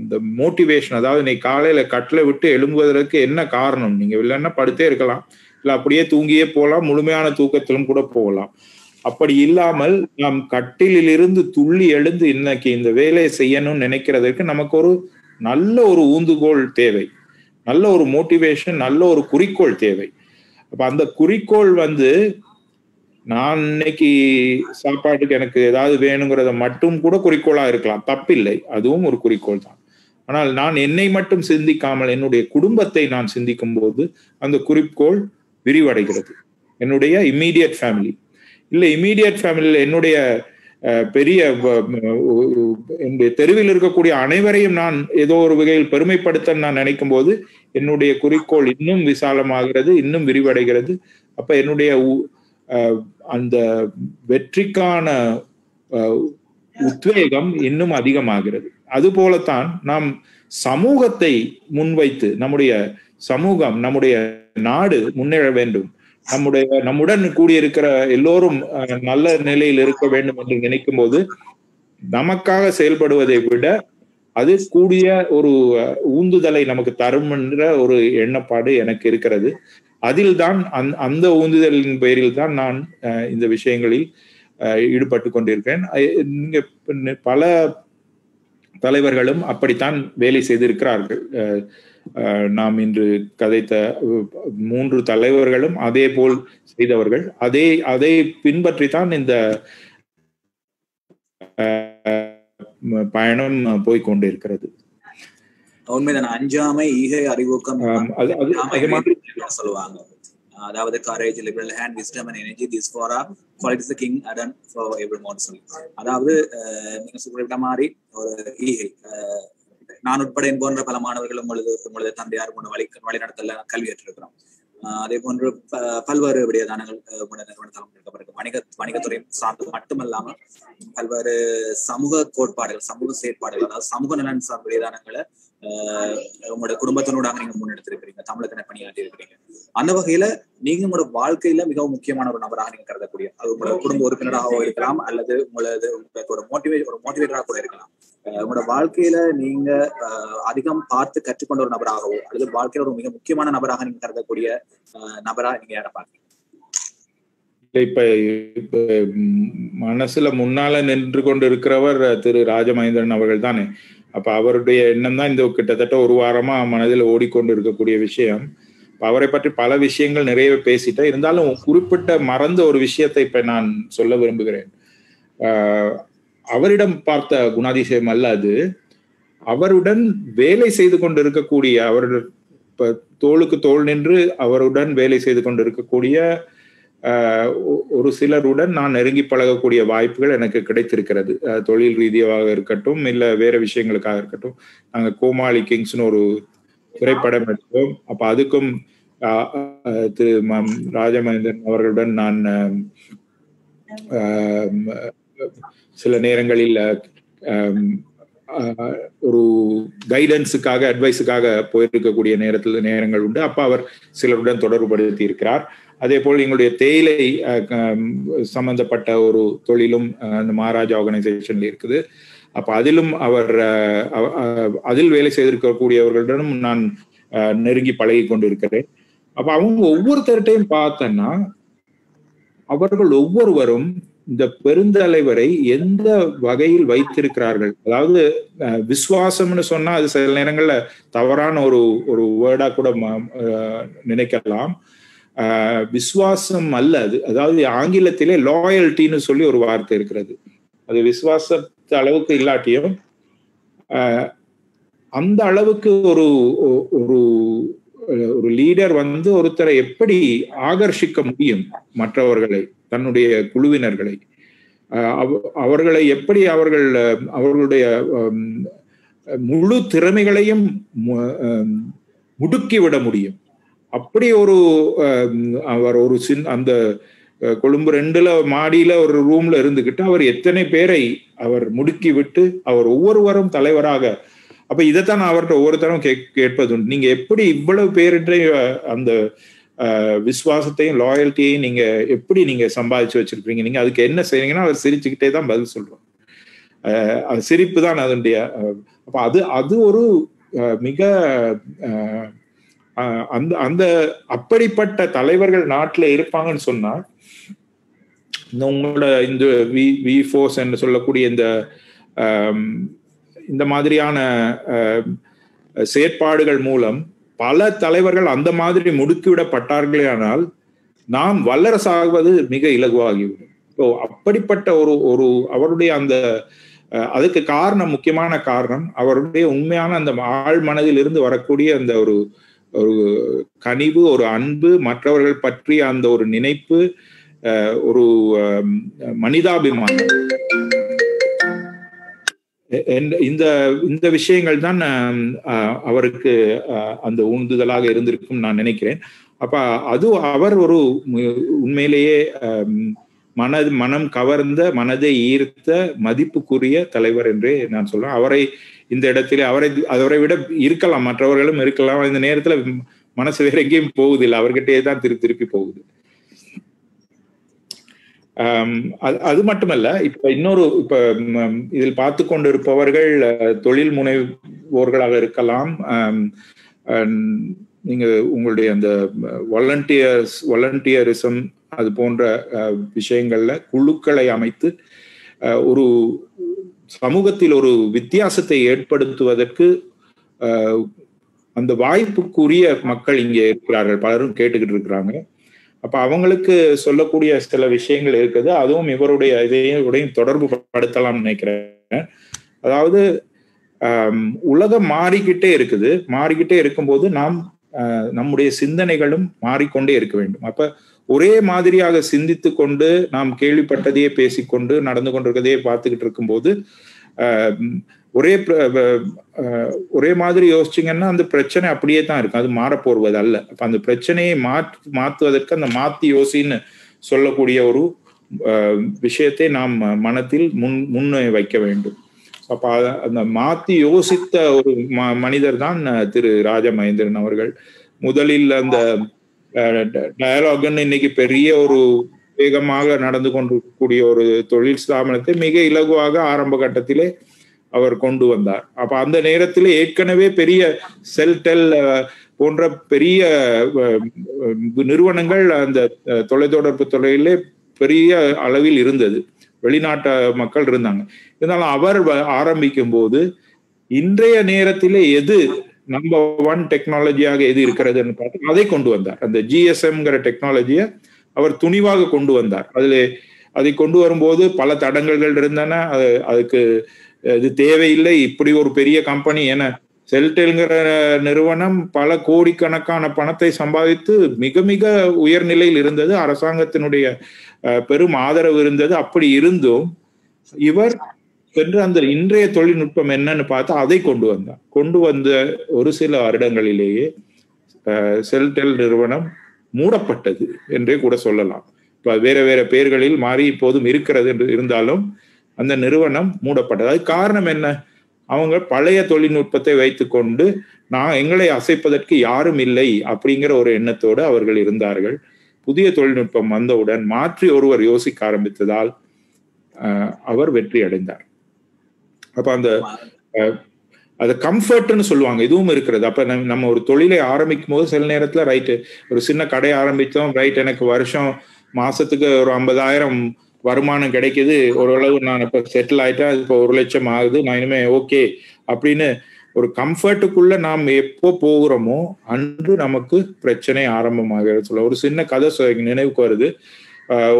இந்த மோட்டிவேஷன் அதாவது நீ காலையில கட்டில விட்டு எழும்புவதற்கு என்ன காரணம்? நீங்க இல்லைன்னா படுத்தே இருக்கலாம். இல்ல அப்படியே தூங்கியே போகலாம். முழுமையான தூக்கத்திலும் கூட போகலாம். அப்படி இல்லாமல் நாம் கட்டிலில் இருந்து துள்ளி எழுந்து இன்னைக்கு இந்த வேலையை செய்யணும்னு நினைக்கிறதுக்கு நமக்கு ஒரு நல்ல ஒரு ஊந்துகோல் தேவை. நல்ல ஒரு மோட்டிவேஷன் நல்ல ஒரு குறிக்கோள் தேவை. அப்ப அந்த குறிக்கோள் வந்து நான் இன்னைக்கு சாப்பாட்டுக்கு எனக்கு ஏதாவது வேணுங்கிறத மட்டும் கூட குறிக்கோளா இருக்கலாம். தப்பில்லை. அதுவும் ஒரு குறிக்கோள் தான். ஆனால் நான் என்னை மட்டும் சிந்திக்காமல் என்னுடைய குடும்பத்தை நான் சிந்திக்கும் போது அந்த குறிக்கோள் விரிவடைகிறது. என்னுடைய இம்மீடியட் ஃபேமிலி இல்லை இம்மீடியட் ஃபேமிலியில் என்னுடைய பெரிய என்னுடைய தெருவில் இருக்கக்கூடிய அனைவரையும் நான் ஏதோ ஒரு வகையில் பெருமைப்படுத்த நான் நினைக்கும் போது என்னுடைய குறிக்கோள் இன்னும் விசாலமாகிறது இன்னும் விரிவடைகிறது. அப்ப என்னுடைய உ- அந்த வெற்றிக்கான அஹ், உத்வேகம் இன்னும் அதிகமாகிறது. அதுபோலத்தான் நாம் சமூகத்தை முன்வைத்து நம்முடைய சமூகம் நம்முடைய நாடு முன்னேற வேண்டும். நம்முடைய நம்முடன் கூடியிருக்கிற எல்லோரும் அஹ், நல்ல நிலையில் இருக்க வேண்டும் என்று நினைக்கும் போது நமக்காக செயல்படுவதை விட அது கூடிய ஒரு ஊந்துதலை நமக்கு தரும் என்ற ஒரு எண்ணப்பாடு எனக்கு இருக்கிறது. அதில் தான் அந் அந்த ஊந்துதலின் பேரில் தான் நான் அஹ், இந்த விஷயங்களில் அஹ், ஈடுபட்டு கொண்டிருக்கிறேன். இங்க பல தலைவர்களும் அப்படித்தான் வேலை செய்திருக்கிறார்கள். அஹ், அஹ், நாம் இன்று கதைத்த மூன்று தலைவர்களும் அதே போல் செய்தவர்கள். அதே அதை பின்பற்றித்தான் இந்த பயணம் போய்கொண்டிருக்கிறது உண்மைதான் அஞ்சாமை ஈகை அறிவூக்கம். சொல்லுவாங்க. அதாவது courage liberal hand wisdom and energy this four are qualities king அடன் for every man சொல்லி அதாவது நீங்க குறிப்பிட்ட மாதிரி ஒரு ஈகை. நான் உட்பட என் போன்ற பல மாணவர்கள் உங்களது உங்களது தந்தையார் போன்ற வழி வழிநடத்தல கல்வி ஏற்றிருக்கிறோம் அஹ், அதே போன்று பல்வேறு விடயதானங்கள் நிறுவனத்தால் வணிக வணிகத்துறை சார்ந்து மட்டுமல்லாம பல்வேறு சமூக கோட்பாடுகள் சமூக செயற்பாடுகள் அதாவது சமூக நலன் சார்ந்த விடயதானங்களை உங்களோட குடும்பத்தினோட நீங்க முன்னெடுத்திருக்கிறீங்க. தமிழுக்கு பணியாற்றி இருக்கிறீங்க அந்த வகையில நீங்க உங்களோட வாழ்க்கையில மிகவும் முக்கியமான ஒரு நபராக நீங்க கருதக்கூடிய அது உங்களோட குடும்ப உறுப்பினராகவோ இருக்கலாம் அல்லது உங்களது உங்களுக்கு ஒரு மோட்டிவேட் ஒரு மோட்டிவேட்டராக கூட இருக்கலாம். உங்களோட வாழ்க்கையில நீங்க அஹ், அதிகம் பார்த்து கற்றுக்கொண்ட ஒரு நபராகவோ அல்லது வாழ்க்கையில ஒரு மிக முக்கியமான நபராக நீங்க கருதக்கூடிய நபரா நீங்க யாரை பாக்குறீங்க இப்ப இப்ப மனசுல முன்னால நின்று கொண்டு இருக்கிறவர் திரு ராஜமகேந்திரன் அவர்கள் தானே. அப்ப அவருடைய எண்ணம் தான் இந்த கிட்டத்தட்ட ஒரு வாரமா மனதில் ஓடிக்கொண்டு இருக்கக்கூடிய விஷயம். இப்ப அவரை பற்றி பல விஷயங்கள் நிறைய பேசிட்டேன். இருந்தாலும் குறிப்பிட்ட மறந்த ஒரு விஷயத்தை இப்ப நான் சொல்ல விரும்புகிறேன். ஆஹ் அவரிடம் பார்த்த குணாதிசயம் அல்ல அது. அவருடன் வேலை செய்து கொண்டிருக்கக்கூடிய அவருடன் அவருடைய தோளுக்கு தோல் நின்று அவருடன் வேலை செய்து கொண்டு இருக்கக்கூடிய ஒரு சிலருடன் நான் நெருங்கி பழகக்கூடிய வாய்ப்புகள் எனக்கு கிடைத்திருக்கிறது. தொழில் ரீதியாக இருக்கட்டும் இல்லை வேற விஷயங்களுக்காக இருக்கட்டும். நாங்க கோமாளி கிங்ஸ்னு ஒரு திரைப்படம் எடுத்தோம். அப்ப அதுக்கும் திரு ராஜமேந்திரன் அவர்களுடன் நான் சில நேரங்களில் ஒரு கைடன்ஸுக்காக அட்வைஸுக்காக போயிருக்கக்கூடிய நேரத்தில் நேரங்கள் உண்டு. அப்ப அவர் சிலருடன் தொடர்புபடுத்தி இருக்கிறார் அதே போல் எங்களுடைய தேயிலை சம்பந்தப்பட்ட ஒரு தொழிலும் அந்த மகாராஜா ஆர்கனைசேஷன்ல இருக்குது. அப்ப அதிலும் அவர் அதில் வேலை செய்திருக்கக்கூடியவர்களுடனும் நான் நெருங்கி பழகி கொண்டு இருக்கிறேன் அப்ப அவங்க ஒவ்வொருத்தர்கிட்டையும் பார்த்தேன்னா அவர்கள் ஒவ்வொருவரும் இந்த பெருந்தலைவரை எந்த வகையில் வைத்திருக்கிறார்கள்? அதாவது விசுவாசம்னு சொன்னா அது சில நேரங்கள்ல தவறான ஒரு ஒரு வேர்டா கூட நினைக்கலாம். விசுவாசம் அல்ல அது. அதாவது ஆங்கிலத்திலே லாயல்ட்டின்னு சொல்லி ஒரு வார்த்தை இருக்கிறது. அது விசுவாசத்து அளவுக்கு இல்லாட்டியும் அந்த அளவுக்கு ஒரு ஒரு ஒரு லீடர் வந்து ஒருத்தரை எப்படி ஆகர்ஷிக்க முடியும் மற்றவர்களை தன்னுடைய குழுவினர்களை? அவர்களை எப்படி அவர்கள் அவர்களுடைய முழு திறமைகளையும் முடுக்கி விட முடியும்? அப்படி ஒரு அவர் ஒரு சின் அந்த கொழும்பு ரெண்டுல மாடியில ஒரு ரூம்ல இருந்துகிட்டு அவர் எத்தனை பேரை அவர் முடுக்கி விட்டு அவர் ஒவ்வொருவரும் தலைவராக அப்ப இதைத்தான் நான் அவர்கிட்ட ஒவ்வொருத்தரும் கே கேட்பது உண்டு. நீங்க எப்படி இவ்வளவு பேருடைய அந்த விசுவாசத்தையும் லாயல்ட்டியையும் நீங்க எப்படி நீங்க சம்பாதிச்சு வச்சிருப்பீங்க நீங்க அதுக்கு என்ன செய்றீங்கன்னா அவர் சிரிச்சுக்கிட்டே தான் பதில் சொல்றோம் அது சிரிப்பு தான் அதனுடைய அப்ப அது அது ஒரு மிக அந்த அந்த அப்படிப்பட்ட தலைவர்கள் நாட்டில் இருப்பாங்கன்னு சொன்னா இந்த உங்களோட இந்த வி வி ஃபோர்ஸ் என்று சொல்லக்கூடிய இந்த இந்த மாதிரியான செயற்பாடுகள் மூலம் பல தலைவர்கள் அந்த மாதிரி முடுக்கிவிடப்பட்டார்களே ஆனால் நாம் வல்லரசாகுவது மிக இலகுவாகிவிடும். ஸோ அப்படிப்பட்ட ஒரு ஒரு அவருடைய அந்த அதுக்கு காரணம் முக்கியமான காரணம் அவருடைய உண்மையான அந்த ஆழ் மனதில் இருந்து வரக்கூடிய அந்த ஒரு ஒரு கனிவு ஒரு அன்பு மற்றவர்கள் பற்றிய அந்த ஒரு நினைப்பு ஒரு மனிதாபிமானம். இந்த இந்த விஷயங்கள் தான் அவருக்கு அந்த உந்துதலாக இருந்திருக்கும் நான் நினைக்கிறேன். அப்ப அது அவர் ஒரு உண்மையிலேயே மன மனம் கவர்ந்த மனதை ஈர்த்த மதிப்புக்குரிய தலைவர் என்றே நான் சொல்றேன். அவரை இந்த இடத்திலே அவரை அவரை விட இருக்கலாம் மற்றவர்களும் இருக்கலாம். இந்த நேரத்துல மனசு வேற எங்கேயும் போகுதில்லை அவர்கிட்டயே தான் திருப்பி திருப்பி போகுது. அது மட்டுமல்ல இப்ப இன்னொரு இப்ப இதில் பார்த்து கொண்டிருப்பவர்கள் தொழில் முனைவோர்களாக இருக்கலாம். நீங்க உங்களுடைய அந்த வாலண்டியர்ஸ் வாலண்டியரிசம் அது போன்ற விஷயங்கள்ல குழுக்களை அமைத்து ஒரு சமூகத்தில் ஒரு வித்தியாசத்தை ஏற்படுத்துவதற்கு அந்த வாய்ப்புக்குரிய மக்கள் இங்கே இருக்கிறார்கள். பலரும் கேட்டுக்கிட்டு இருக்கிறாங்க. அப்ப அவங்களுக்கு சொல்லக்கூடிய சில விஷயங்கள் இருக்குது. அதுவும் இவருடைய இதையும் தொடர்பு படுத்தலாம்னு நினைக்கிறேன். அதாவது உலகம் மாறிக்கிட்டே இருக்குது. மாறிக்கிட்டே இருக்கும்போது நாம் நம்முடைய சிந்தனைகளும் மாறிக்கொண்டே இருக்க வேண்டும். அப்ப ஒரே மாதிரியாக சிந்தித்து கொண்டு நாம் கேள்விப்பட்டதையே பேசிக்கொண்டு நடந்து கொண்டிருக்கதையே பார்த்துக்கிட்டு இருக்கும்போது ஒரே ஒரே மாதிரி யோசிச்சிங்கன்னா அந்த பிரச்சனை அப்படியே தான் இருக்கும். அது மாறப்போடுவது அல்ல. அப்ப அந்த பிரச்சனையை மாற்று மாற்றுவதற்கு அந்த மாத்தி யோசின்னு சொல்லக்கூடிய ஒரு விஷயத்தை நாம் மனத்தில் முன் முன்னே வைக்க வேண்டும். அப்ப அந்த மாத்தி யோசித்த ஒரு மனிதர் தான் திரு ராஜமகேந்திரன் அவர்கள். முதலில் அந்த டயலாக்னு இன்னைக்கு பெரிய ஒரு வேகமாக நடந்து கொண்டிருக்கக்கூடிய ஒரு தொழில் ஸ்தாபனத்தை மிக இலகுவாக ஆரம்ப கட்டத்திலே அவர் கொண்டு வந்தார். அப்ப அந்த நேரத்தில் ஏற்கனவே பெரிய செல்டெல் போன்ற பெரிய நிறுவனங்கள் அந்த தொலைத்தொடர்பு துறையிலே பெரிய அளவில் இருந்தது. வெளிநாட்டு மக்கள் இருந்தாங்க. இருந்தாலும் அவர் ஆரம்பிக்கும் போது இன்றைய நேரத்திலே எது நம்பர் ஒன் டெக்னாலஜியாக எது இருக்கிறதுன்னு பார்த்து அதை கொண்டு வந்தார். அந்த ஜிஎஸ்எம்ங்கிற டெக்னாலஜியை அவர் துணிவாக கொண்டு வந்தார். அதில் அதை கொண்டு வரும்போது பல தடங்கல்கள் இருந்தன. அது அதுக்கு இது தேவையில்லை இப்படி ஒரு பெரிய கம்பெனி என செல்டெல்ங்கிற நிறுவனம் பல கோடிக்கணக்கான பணத்தை சம்பாதித்து மிக மிக உயர்நிலையில் இருந்தது. அரசாங்கத்தினுடைய பெரும் ஆதரவு இருந்தது. அப்படி இருந்தும் இவர் சென்று அந்த இன்றைய தொழில்நுட்பம் என்னன்னு பார்த்தா அதை கொண்டு வந்தார். கொண்டு வந்த ஒரு சில வருடங்களிலேயே செல்டெல் நிறுவனம் மூடப்பட்டது என்றே கூட சொல்லலாம். இப்ப வேற வேற பெயர்களில் மாறி இப்போதும் இருக்கிறது என்று இருந்தாலும் அந்த நிறுவனம் மூடப்பட்டது. அது காரணம் என்ன? அவங்க பழைய தொழில்நுட்பத்தை வைத்துக்கொண்டு நான் எங்களை அசைப்பதற்கு யாரும் இல்லை அப்படிங்கிற ஒரு எண்ணத்தோடு அவர்கள் இருந்தார்கள். புதிய தொழில்நுட்பம் வந்தவுடன் மாற்றி ஒருவர் யோசிக்க ஆரம்பித்ததால் அவர் வெற்றி அடைந்தார். அப்ப அந்த அது கம்ஃபர்ட்னு சொல்லுவாங்க. இதுவும் இருக்கிறது. அப்ப நம்ம ஒரு தொழிலை ஆரம்பிக்கும் போது சில நேரத்துல ரைட்டு ஒரு சின்ன கடை ஆரம்பித்தோம் ரைட் எனக்கு வருஷம் மாசத்துக்கு ஒரு ஐம்பதாயிரம் வருமானம் கிடைக்குது. ஓரளவு நான் இப்ப செட்டில் ஆயிட்டேன். இப்போ ஒரு லட்சம் ஆகுது. நான் இனிமே ஓகே அப்படின்னு ஒரு கம்ஃபர்ட்டுக்குள்ள நாம் எப்போ போகிறோமோ அன்று நமக்கு பிரச்சனை ஆரம்பமாகிறது. சொல்ல ஒரு சின்ன கதை நினைவுக்கு வருது.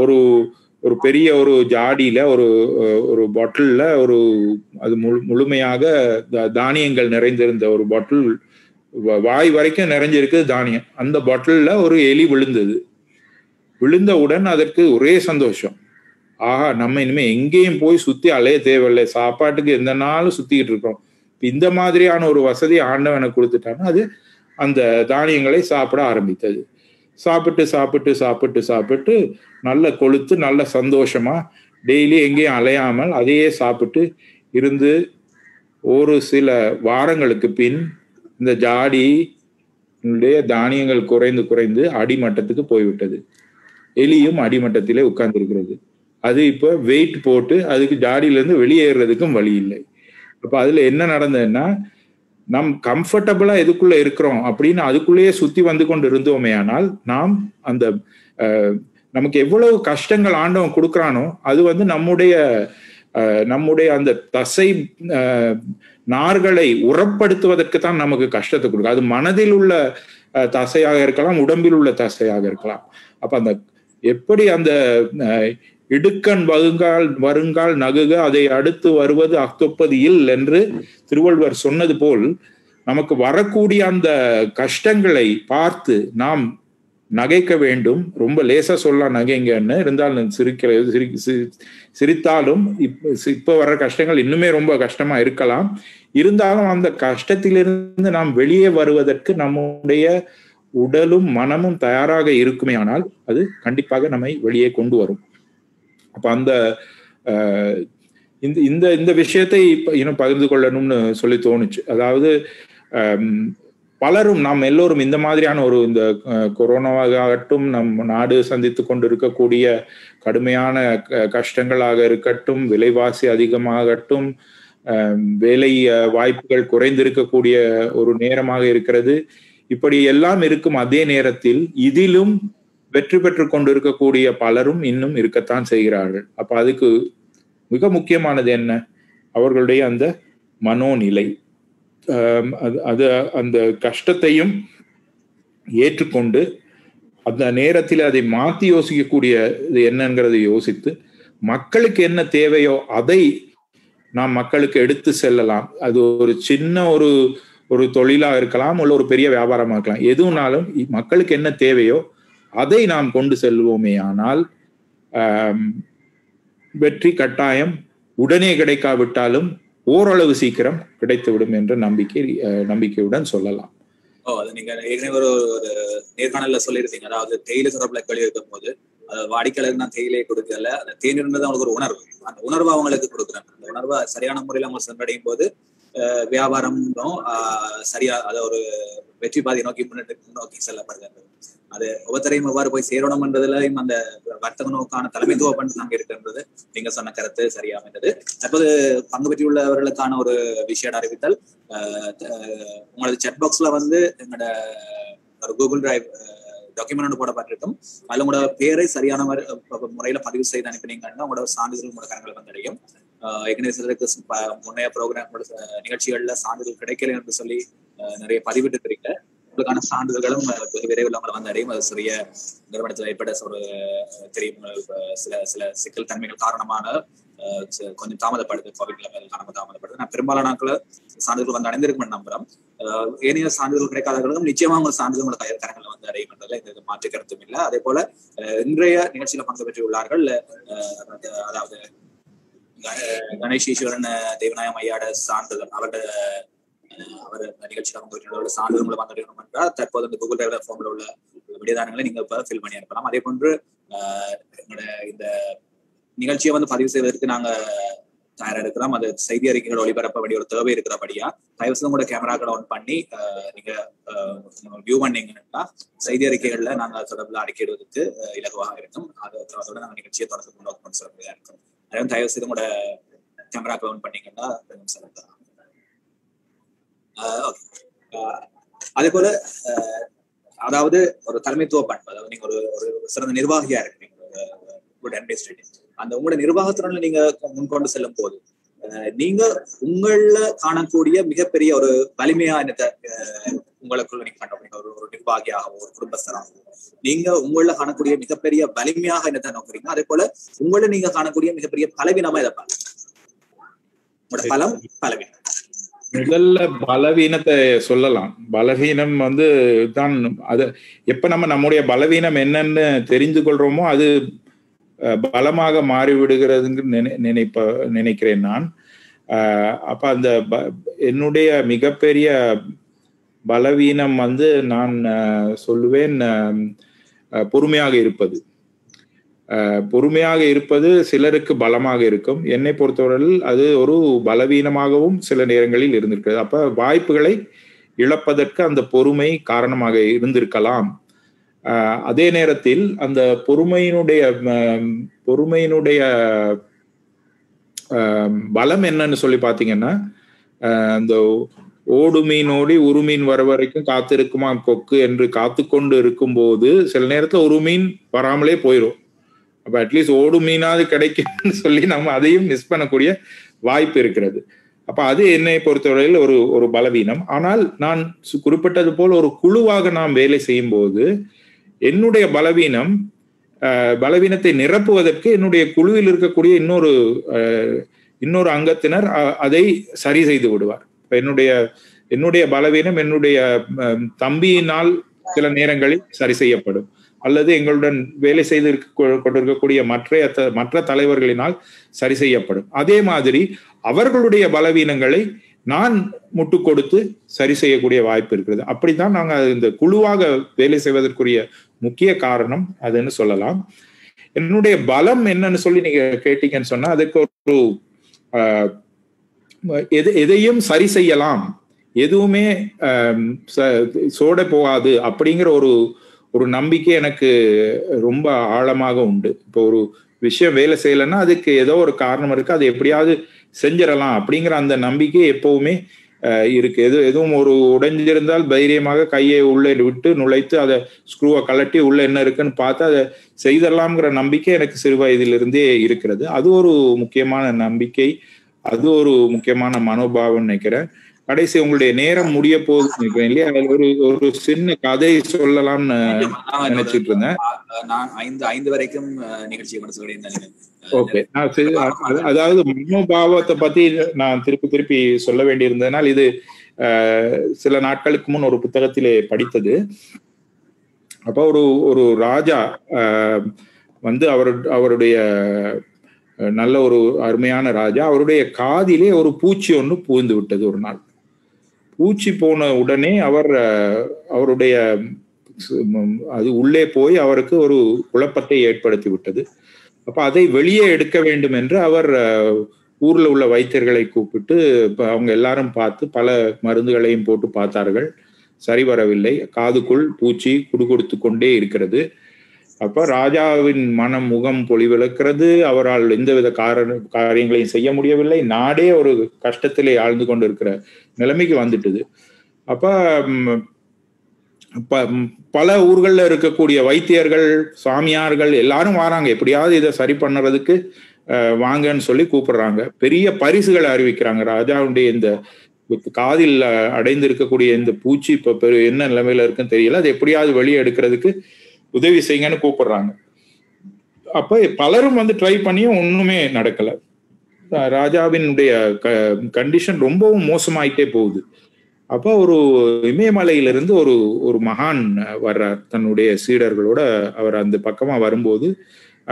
ஒரு ஒரு பெரிய ஒரு ஜாடியில ஒரு ஒரு பாட்டில்ல ஒரு அது முழு முழுமையாக தானியங்கள் நிறைந்திருந்த ஒரு பாட்டில் வாய் வரைக்கும் நிறைஞ்சிருக்கு தானியம். அந்த பாட்டில்ல ஒரு எலி விழுந்தது. விழுந்தவுடன் அதற்கு ஒரே சந்தோஷம். ஆஹா நம்ம இனிமே எங்கேயும் போய் சுத்தி அலைய தேவையில்லை. சாப்பாட்டுக்கு எந்த நாளும் சுத்திக்கிட்டு இருக்கோம். இந்த மாதிரியான ஒரு வசதி ஆண்டவனை கொடுத்துட்டான்னா அது அந்த தானியங்களை சாப்பிட ஆரம்பித்தது. சாப்பிட்டு சாப்பிட்டு சாப்பிட்டு சாப்பிட்டு நல்ல கொளுத்து நல்ல சந்தோஷமா டெய்லி எங்கேயும் அலையாமல் அதையே சாப்பிட்டு இருந்து ஒரு சில வாரங்களுக்கு பின் இந்த ஜாடி தானியங்கள் குறைந்து குறைந்து அடிமட்டத்துக்கு போய்விட்டது. எலியும் அடிமட்டத்திலே உட்கார்ந்து இருக்கிறது அது இப்போ வெயிட் போட்டு அதுக்கு ஜாடியிலேருந்து வெளியேறதுக்கும் வழி இல்லை. அப்போ அதுல என்ன நடந்ததுன்னா நம் கம்ஃபர்டபுளா எதுக்குள்ள இருக்கிறோம் அப்படின்னு அதுக்குள்ளேயே சுத்தி வந்து கொண்டு இருந்தோமே ஆனால் நாம் அந்த நமக்கு எவ்வளவு கஷ்டங்கள் ஆண்டவன் கொடுக்குறானோ அது வந்து நம்முடைய நம்முடைய அந்த தசை நார்களை உரப்படுத்துவதற்கு தான் நமக்கு கஷ்டத்தை கொடுக்கும். அது மனதில் உள்ள தசையாக இருக்கலாம் உடம்பில் உள்ள தசையாக இருக்கலாம். அப்ப அந்த எப்படி அந்த இடுக்கண் வகுங்கால் வருங்கால் நகுக அதை அடுத்து வருவது அக்தொப்பது இல் என்று திருவள்ளுவர் சொன்னது போல் நமக்கு வரக்கூடிய அந்த கஷ்டங்களை பார்த்து நாம் நகைக்க வேண்டும். ரொம்ப லேசா சொல்லலாம் நகைங்கன்னு. இருந்தாலும் சிரிக்கிறது சிரி சிரித்தாலும் இப்போ இப்போ வர்ற கஷ்டங்கள் இன்னுமே ரொம்ப கஷ்டமா இருக்கலாம். இருந்தாலும் அந்த கஷ்டத்திலிருந்து நாம் வெளியே வருவதற்கு நம்முடைய உடலும் மனமும் தயாராக இருக்குமே ஆனால் அது கண்டிப்பாக நம்மை வெளியே கொண்டு வரும். அப்ப அந்த இந்த இந்த இந்த விஷயத்தை இன்னும் பகிர்ந்து கொள்ளணும்னு சொல்லி தோணுச்சு. அதாவது பலரும் நாம் எல்லோரும் இந்த மாதிரியான ஒரு இந்த கொரோனாவாகட்டும் நம் நாடு சந்தித்து கொண்டு இருக்கக்கூடிய கடுமையான கஷ்டங்களாக இருக்கட்டும் விலைவாசி அதிகமாகட்டும் வேலை வாய்ப்புகள் குறைந்திருக்கக்கூடிய ஒரு நேரமாக இருக்கிறது. இப்படி எல்லாம் இருக்கும் அதே நேரத்தில் இதிலும் வெற்றி பெற்று கொண்டிருக்கக்கூடிய பலரும் இன்னும் இருக்கத்தான் செய்கிறார்கள். அப்ப அதுக்கு மிக முக்கியமானது என்ன? அவர்களுடைய அந்த மனோநிலை. அது அந்த கஷ்டத்தையும் ஏற்றுக்கொண்டு அந்த நேரத்தில் அதை மாத்தி யோசிக்கக்கூடிய இது என்னங்கிறதை யோசித்து மக்களுக்கு என்ன தேவையோ அதை நாம் மக்களுக்கு எடுத்து செல்லலாம். அது ஒரு சின்ன ஒரு ஒரு தொழிலா இருக்கலாம் உள்ள ஒரு பெரிய வியாபாரமா இருக்கலாம். எதுனாலும் மக்களுக்கு என்ன தேவையோ அதை நாம் கொண்டு செல்வோமே ஆனால் வெற்றி கட்டாயம் உடனே கிடைக்காவிட்டாலும் ஓரளவு சீக்கிரம் கிடைத்துவிடும் என்ற நம்பிக்கை நம்பிக்கையுடன் சொல்லலாம். அது நீங்க ஏற்கனவே ஒரு ஒரு நேர்காணல்ல சொல்லியிருந்தீங்க. அதாவது தேயிலை சிறப்புல கேள்வி இருக்கும் போது வாடிக்கையாளர் நான் தேயிலையை கொடுக்கல அந்த தேநீர்ன்றது அவங்களுக்கு ஒரு உணர்வு. அந்த உணர்வு அவங்களுக்கு கொடுக்குறாங்க. அந்த உணர்வை சரியான முறையில் அவங்க சென்றடையும் போது வியாபாரமும் சரியா அதை ஒரு வெற்றி பாதையை நோக்கி முன்னெட்டு நோக்கி செல்லப்படுகிறது அது ஒவ்வொருத்தரையும் எவ்வாறு போய் சேரணும்ன்றதுலயும் அந்த வர்த்தக நோக்கான தலைமைத்துவ பண்பு நாங்க இருக்குன்றது நீங்க சொன்ன கருத்து சரியா அமைந்தது. தற்போது பங்கு பெற்றுள்ளவர்களுக்கான ஒரு விஷயம் அறிவித்தல் உங்களது செட் பாக்ஸ்ல வந்து எங்களோட ஒரு கூகுள் டிரைவ் டாக்குமெண்ட் ஒன்று போடப்பட்டிருக்கும். அதுல உங்களோட பேரை சரியான முறையில பதிவு செய்து அனுப்பினீங்கன்னா உங்களோட சான்றிதழ் உங்களோட கரங்களை வந்தடையும் ஏற்கனவே சிலருக்கு முன்னைய ப்ரோக்ராம் நிகழ்ச்சிகள்ல சான்றிதழ் கிடைக்கல என்று சொல்லி நிறைய பதிவிட்டு இருக்கிறீங்க உங்களுக்கான சான்றிதழ்களும் விரைவில் அவங்களை வந்து அடையும். அது சிறிய நிறுவனத்தில் ஏற்பட்ட ஒரு தெரியும். சில சில சிக்கல் தன்மைகள் காரணமான கொஞ்சம் தாமதப்படுது. கோவிட் காரணமாக தாமதப்படுது. நான் பெரும்பாலான நாட்கள் சான்றிதழ் வந்து அடைந்திருக்கும் நம்புறோம். ஏனைய சான்றிதழ் கிடைக்காதவர்களும் நிச்சயமா உங்க சான்றிதழ் உங்களை கரங்களை வந்து அடையும் என்றதில் எந்த மாற்று கருத்தும் இல்லை. அதே போல இன்றைய நிகழ்ச்சியில பங்கு பெற்றுள்ளார்கள். அதாவது கணேஷ் ஈஸ்வரன் தேவநாயம் ஐயாட சான்றிதழ் அவரோட அவர் நிகழ்ச்சியில் பங்கு பெற்றுள்ள சான்றிதழ் மூலம் வந்துடணும் என்றால் தற்போது இந்த கூகுள் டிரைவர் ஃபார்ம்ல உள்ள விடைதானங்களை நீங்க இப்ப ஃபில் பண்ணி அனுப்பலாம் அதே போன்று எங்களோட இந்த நிகழ்ச்சியை வந்து பதிவு செய்வதற்கு நாங்க தயாரா இருக்கிறோம் அது செய்தி அறிக்கைகள் ஒளிபரப்ப வேண்டிய ஒரு தேவை இருக்கிறபடியா தயவு செய்து உங்களோட கேமராக்களை ஆன் பண்ணி நீங்க வியூ பண்ணீங்கன்னா செய்தி அறிக்கைகள்ல நாங்க தொடர்பில் அறிக்கையிடுவதற்கு இலகுவாக இருக்கும். அது அதோட நாங்க நிகழ்ச்சியை தொடர்ந்து கொண்டு இருக்கோம். அதே தயவு செய்து உங்களோட கேமராக்கு ஆன் பண்ணீங்கன்னா சிறந்ததான் அதே போல அதாவது ஒரு தலைமைத்துவ பண்பு அதாவது நீங்க ஒரு ஒரு சிறந்த நிர்வாகியா இருக்கீங்க குட் அட்மினிஸ்ட்ரேட்டிவ் அந்த உங்களோட நிர்வாகத்திறன்ல நீங்க முன்கொண்டு செல்லும் போது நீங்க உங்கள காணக்கூடிய மிகப்பெரிய ஒரு வலிமையா என்னத்தை உங்களுக்குள்ள நீங்க கண்டுபிடிங்க ஒரு ஒரு நிர்வாகியாகவோ ஒரு குடும்பஸ்தராகவோ நீங்க உங்கள காணக்கூடிய மிகப்பெரிய வலிமையாக என்னத்தை நோக்குறீங்க அதே போல உங்களை நீங்க காணக்கூடிய மிகப்பெரிய பலவீனமா இதை பாருங்க உங்களோட பலம் பலவீனம். முதல்ல பலவீனத்தை சொல்லலாம். பலவீனம் வந்து தான் அது எப்ப நம்ம நம்முடைய பலவீனம் என்னன்னு தெரிந்து கொள்றோமோ அது பலமாக மாறிவிடுகிறதுன்னு நினை நினைப்ப நினைக்கிறேன் நான். அப்ப அந்த என்னுடைய மிகப்பெரிய பலவீனம் வந்து நான் சொல்லுவேன் பொறுமையாக இருப்பது. பொறுமையாக இருப்பது சிலருக்கு பலமாக இருக்கும். என்னை பொறுத்தவரையில் அது ஒரு பலவீனமாகவும் சில நேரங்களில் இருந்திருக்கிறது. அப்ப வாய்ப்புகளை இழப்பதற்கு அந்த பொறுமை காரணமாக இருந்திருக்கலாம். அதே நேரத்தில் அந்த பொறுமையினுடைய பொறுமையினுடைய பலம் என்னன்னு சொல்லி பார்த்தீங்கன்னா அந்த ஓடு மீன் ஓடி ஒரு மீன் வர வரைக்கும் காத்திருக்குமா கொக்கு என்று காத்து கொண்டு இருக்கும்போது சில நேரத்துல ஒரு மீன் வராமலே போயிடும் அப்ப அட்லீஸ்ட் ஓடு மீனாவது கிடைக்கும்னு சொல்லி நம்ம அதையும் மிஸ் பண்ணக்கூடிய வாய்ப்பு இருக்கிறது. அப்ப அது என்னை பொறுத்தவரையில் ஒரு ஒரு பலவீனம். ஆனால் நான் குறிப்பிட்டது போல் ஒரு குழுவாக நாம் வேலை செய்யும் போது என்னுடைய பலவீனம் பலவீனத்தை நிரப்புவதற்கு என்னுடைய குழுவில் இருக்கக்கூடிய இன்னொரு இன்னொரு அங்கத்தினர் அதை சரி செய்து விடுவார். என்னுடைய என்னுடைய பலவீனம் என்னுடைய தம்பியினால் சில நேரங்களில் சரி செய்யப்படும். அல்லது எங்களுடன் வேலை செய்து கொண்டிருக்கக்கூடிய மற்ற மற்ற தலைவர்களினால் சரி செய்யப்படும். அதே மாதிரி அவர்களுடைய பலவீனங்களை நான் முட்டு கொடுத்து சரி செய்யக்கூடிய வாய்ப்பு இருக்கிறது. அப்படித்தான் நாங்க இந்த குழுவாக வேலை செய்வதற்குரிய முக்கிய காரணம் அதுன்னு சொல்லலாம். என்னுடைய பலம் என்னன்னு சொல்லி நீங்க கேட்டீங்கன்னு சொன்னா அதுக்கு ஒரு எது எதையும் சரி செய்யலாம். எதுவுமே சோட போகாது அப்படிங்கிற ஒரு ஒரு நம்பிக்கை எனக்கு ரொம்ப ஆழமாக உண்டு. இப்போ ஒரு விஷயம் வேலை செய்யலைன்னா அதுக்கு ஏதோ ஒரு காரணம் இருக்கு. அது எப்படியாவது செஞ்சிடலாம் அப்படிங்கிற அந்த நம்பிக்கை எப்பவுமே இருக்கு. எது எதுவும் ஒரு உடைஞ்சிருந்தால் தைரியமாக கையை உள்ளே விட்டு நுழைத்து அதை ஸ்க்ரூவை கலட்டி உள்ள என்ன இருக்குன்னு பார்த்து அதை செய்தரலாம்ங்கிற நம்பிக்கை எனக்கு சிறு வயதிலிருந்தே இருக்கிறது. அது ஒரு முக்கியமான நம்பிக்கை. அது ஒரு முக்கியமான மனோபாவம் நினைக்கிறேன். கடைசி உங்களுடைய நேரம் முடிய போகுது நினைக்கிறேன் இல்லையா? அதுல ஒரு ஒரு சின்ன கதை சொல்லலாம்னு நினைச்சிட்டு இருந்தேன். நான் ஐந்து ஐந்து வரைக்கும் நிகழ்ச்சியை சொல்லியிருந்தேன் ஓகே. அதாவது மனோபாவத்தை பத்தி நான் திருப்பி திருப்பி சொல்ல வேண்டியிருந்ததுனால் இது சில நாட்களுக்கு முன் ஒரு புத்தகத்திலே படித்தது. அப்போ ஒரு ஒரு ராஜா வந்து அவர் அவருடைய நல்ல ஒரு அருமையான ராஜா. அவருடைய காதிலே ஒரு பூச்சி ஒன்று புகுந்து விட்டது ஒரு நாள். பூச்சி போன உடனே அவர் அவருடைய அது உள்ளே போய் அவருக்கு ஒரு குழப்பத்தை ஏற்படுத்தி விட்டது. அப்போ அதை வெளியே எடுக்க வேண்டும் என்று அவர் ஊர்ல உள்ள வைத்தியர்களை கூப்பிட்டு அவங்க எல்லாரும் பார்த்து பல மருந்துகளையும் போட்டு பார்த்தார்கள். சரி வரவில்லை. காதுக்குள் பூச்சி குடுகொடுத்து கொண்டே இருக்கிறது. அப்ப ராஜாவின் மனம் முகம் பொலிவிழக்கிறது அவரால் எந்தவித காரண காரியங்களையும் செய்ய முடியவில்லை. நாடே ஒரு கஷ்டத்திலே ஆழ்ந்து கொண்டு இருக்கிற நிலைமைக்கு வந்துட்டுது. அப்ப பல ஊர்களில் இருக்கக்கூடிய வைத்தியர்கள் சாமியார்கள் எல்லாரும் வராங்க. எப்படியாவது இதை சரி பண்ணுறதுக்கு வாங்கன்னு சொல்லி கூப்பிடுறாங்க. பெரிய பரிசுகளை அறிவிக்கிறாங்க. ராஜாவுடைய இந்த காதில் அடைந்து இருக்கக்கூடிய இந்த பூச்சி இப்போ பெரு என்ன நிலைமையில இருக்குன்னு தெரியல. அது எப்படியாவது வெளியே எடுக்கிறதுக்கு உதவி செய்யுங்கன்னு கூப்பிடுறாங்க. அப்ப பலரும் வந்து ட்ரை பண்ணியும் ஒண்ணுமே நடக்கல. ராஜாவினுடைய கண்டிஷன் ரொம்பவும் மோசமாயிட்டே போகுது. அப்போ ஒரு இமயமலையிலிருந்து ஒரு ஒரு மகான் வர்றார். தன்னுடைய சீடர்களோட அவர் அந்த பக்கமா வரும்போது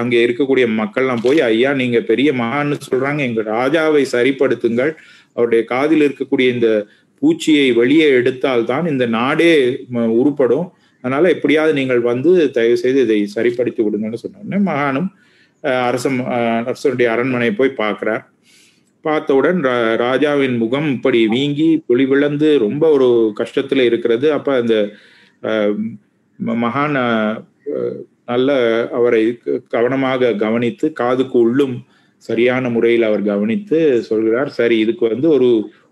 அங்கே இருக்கக்கூடிய மக்கள்லாம் போய் ஐயா நீங்க பெரிய மகான்னு சொல்றாங்க. எங்க ராஜாவை சரிப்படுத்துங்கள். அவருடைய காதில் இருக்கக்கூடிய இந்த பூச்சியை வெளியே எடுத்தால் தான் இந்த நாடே உருப்படும். அதனால எப்படியாவது நீங்கள் வந்து தயவு செய்து இதை சரிப்படுத்தி விடுங்கன்னு சொன்னோடனே மகானும் அரசம் அரசனுடைய அரண்மனையை போய் பார்க்கிறார். பார்த்தவுடன் ராஜாவின் முகம் இப்படி வீங்கி புலி விழுந்து ரொம்ப ஒரு கஷ்டத்துல இருக்கிறது. அப்ப அந்த மகான் நல்ல அவரை கவனமாக கவனித்து காதுக்கு உள்ளும் சரியான முறையில் அவர் கவனித்து சொல்கிறார் சரி இதுக்கு வந்து ஒரு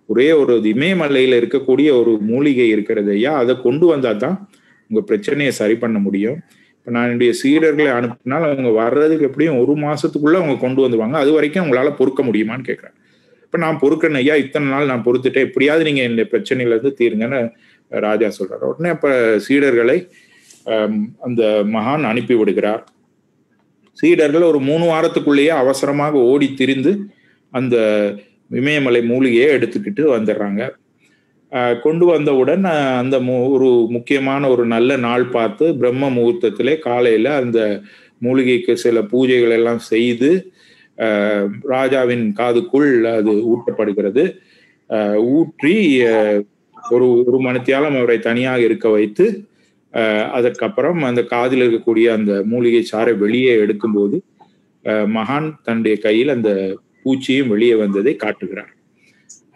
ஒரே ஒரு இமயமலையில இருக்கக்கூடிய ஒரு மூலிகை இருக்கிறது ஐயா அதை கொண்டு வந்தா தான் உங்க பிரச்சனையை சரி பண்ண முடியும். இப்போ நான் என்னுடைய சீடர்களை அனுப்பினால் அவங்க வர்றதுக்கு எப்படியும் ஒரு மாசத்துக்குள்ள அவங்க கொண்டு வந்துவாங்க அது வரைக்கும் உங்களால் பொறுக்க முடியுமான்னு கேட்குறேன் இப்போ நான் பொறுக்கணும் ஐயா இத்தனை நாள் நான் பொறுத்துட்டேன். எப்படியாவது நீங்க இந்த பிரச்சனையில இருந்து தீருங்கன்னு ராஜா சொல்றாரு. உடனே அப்ப சீடர்களை அந்த மகான் அனுப்பி விடுகிறார். சீடர்கள் ஒரு மூணு வாரத்துக்குள்ளேயே அவசரமாக ஓடி திரிந்து அந்த இமயமலை மூலிகையை எடுத்துக்கிட்டு வந்துடுறாங்க. கொண்டு வந்தவுடன் அந்த ஒரு முக்கியமான ஒரு நல்ல நாள் பார்த்து பிரம்ம முகூர்த்தத்திலே காலையில் அந்த மூலிகைக்கு சில பூஜைகள் எல்லாம் செய்து ராஜாவின் காதுக்குள் அது ஊட்டப்படுகிறது. ஊற்றி ஒரு ஒரு மணித்தியாலம் அவரை தனியாக இருக்க வைத்து அதற்கப்புறம் அந்த காதில் இருக்கக்கூடிய அந்த மூலிகை சாரை வெளியே எடுக்கும்போது மகான் தன்னுடைய கையில் அந்த பூச்சியும் வெளியே வந்ததை காட்டுகிறார்.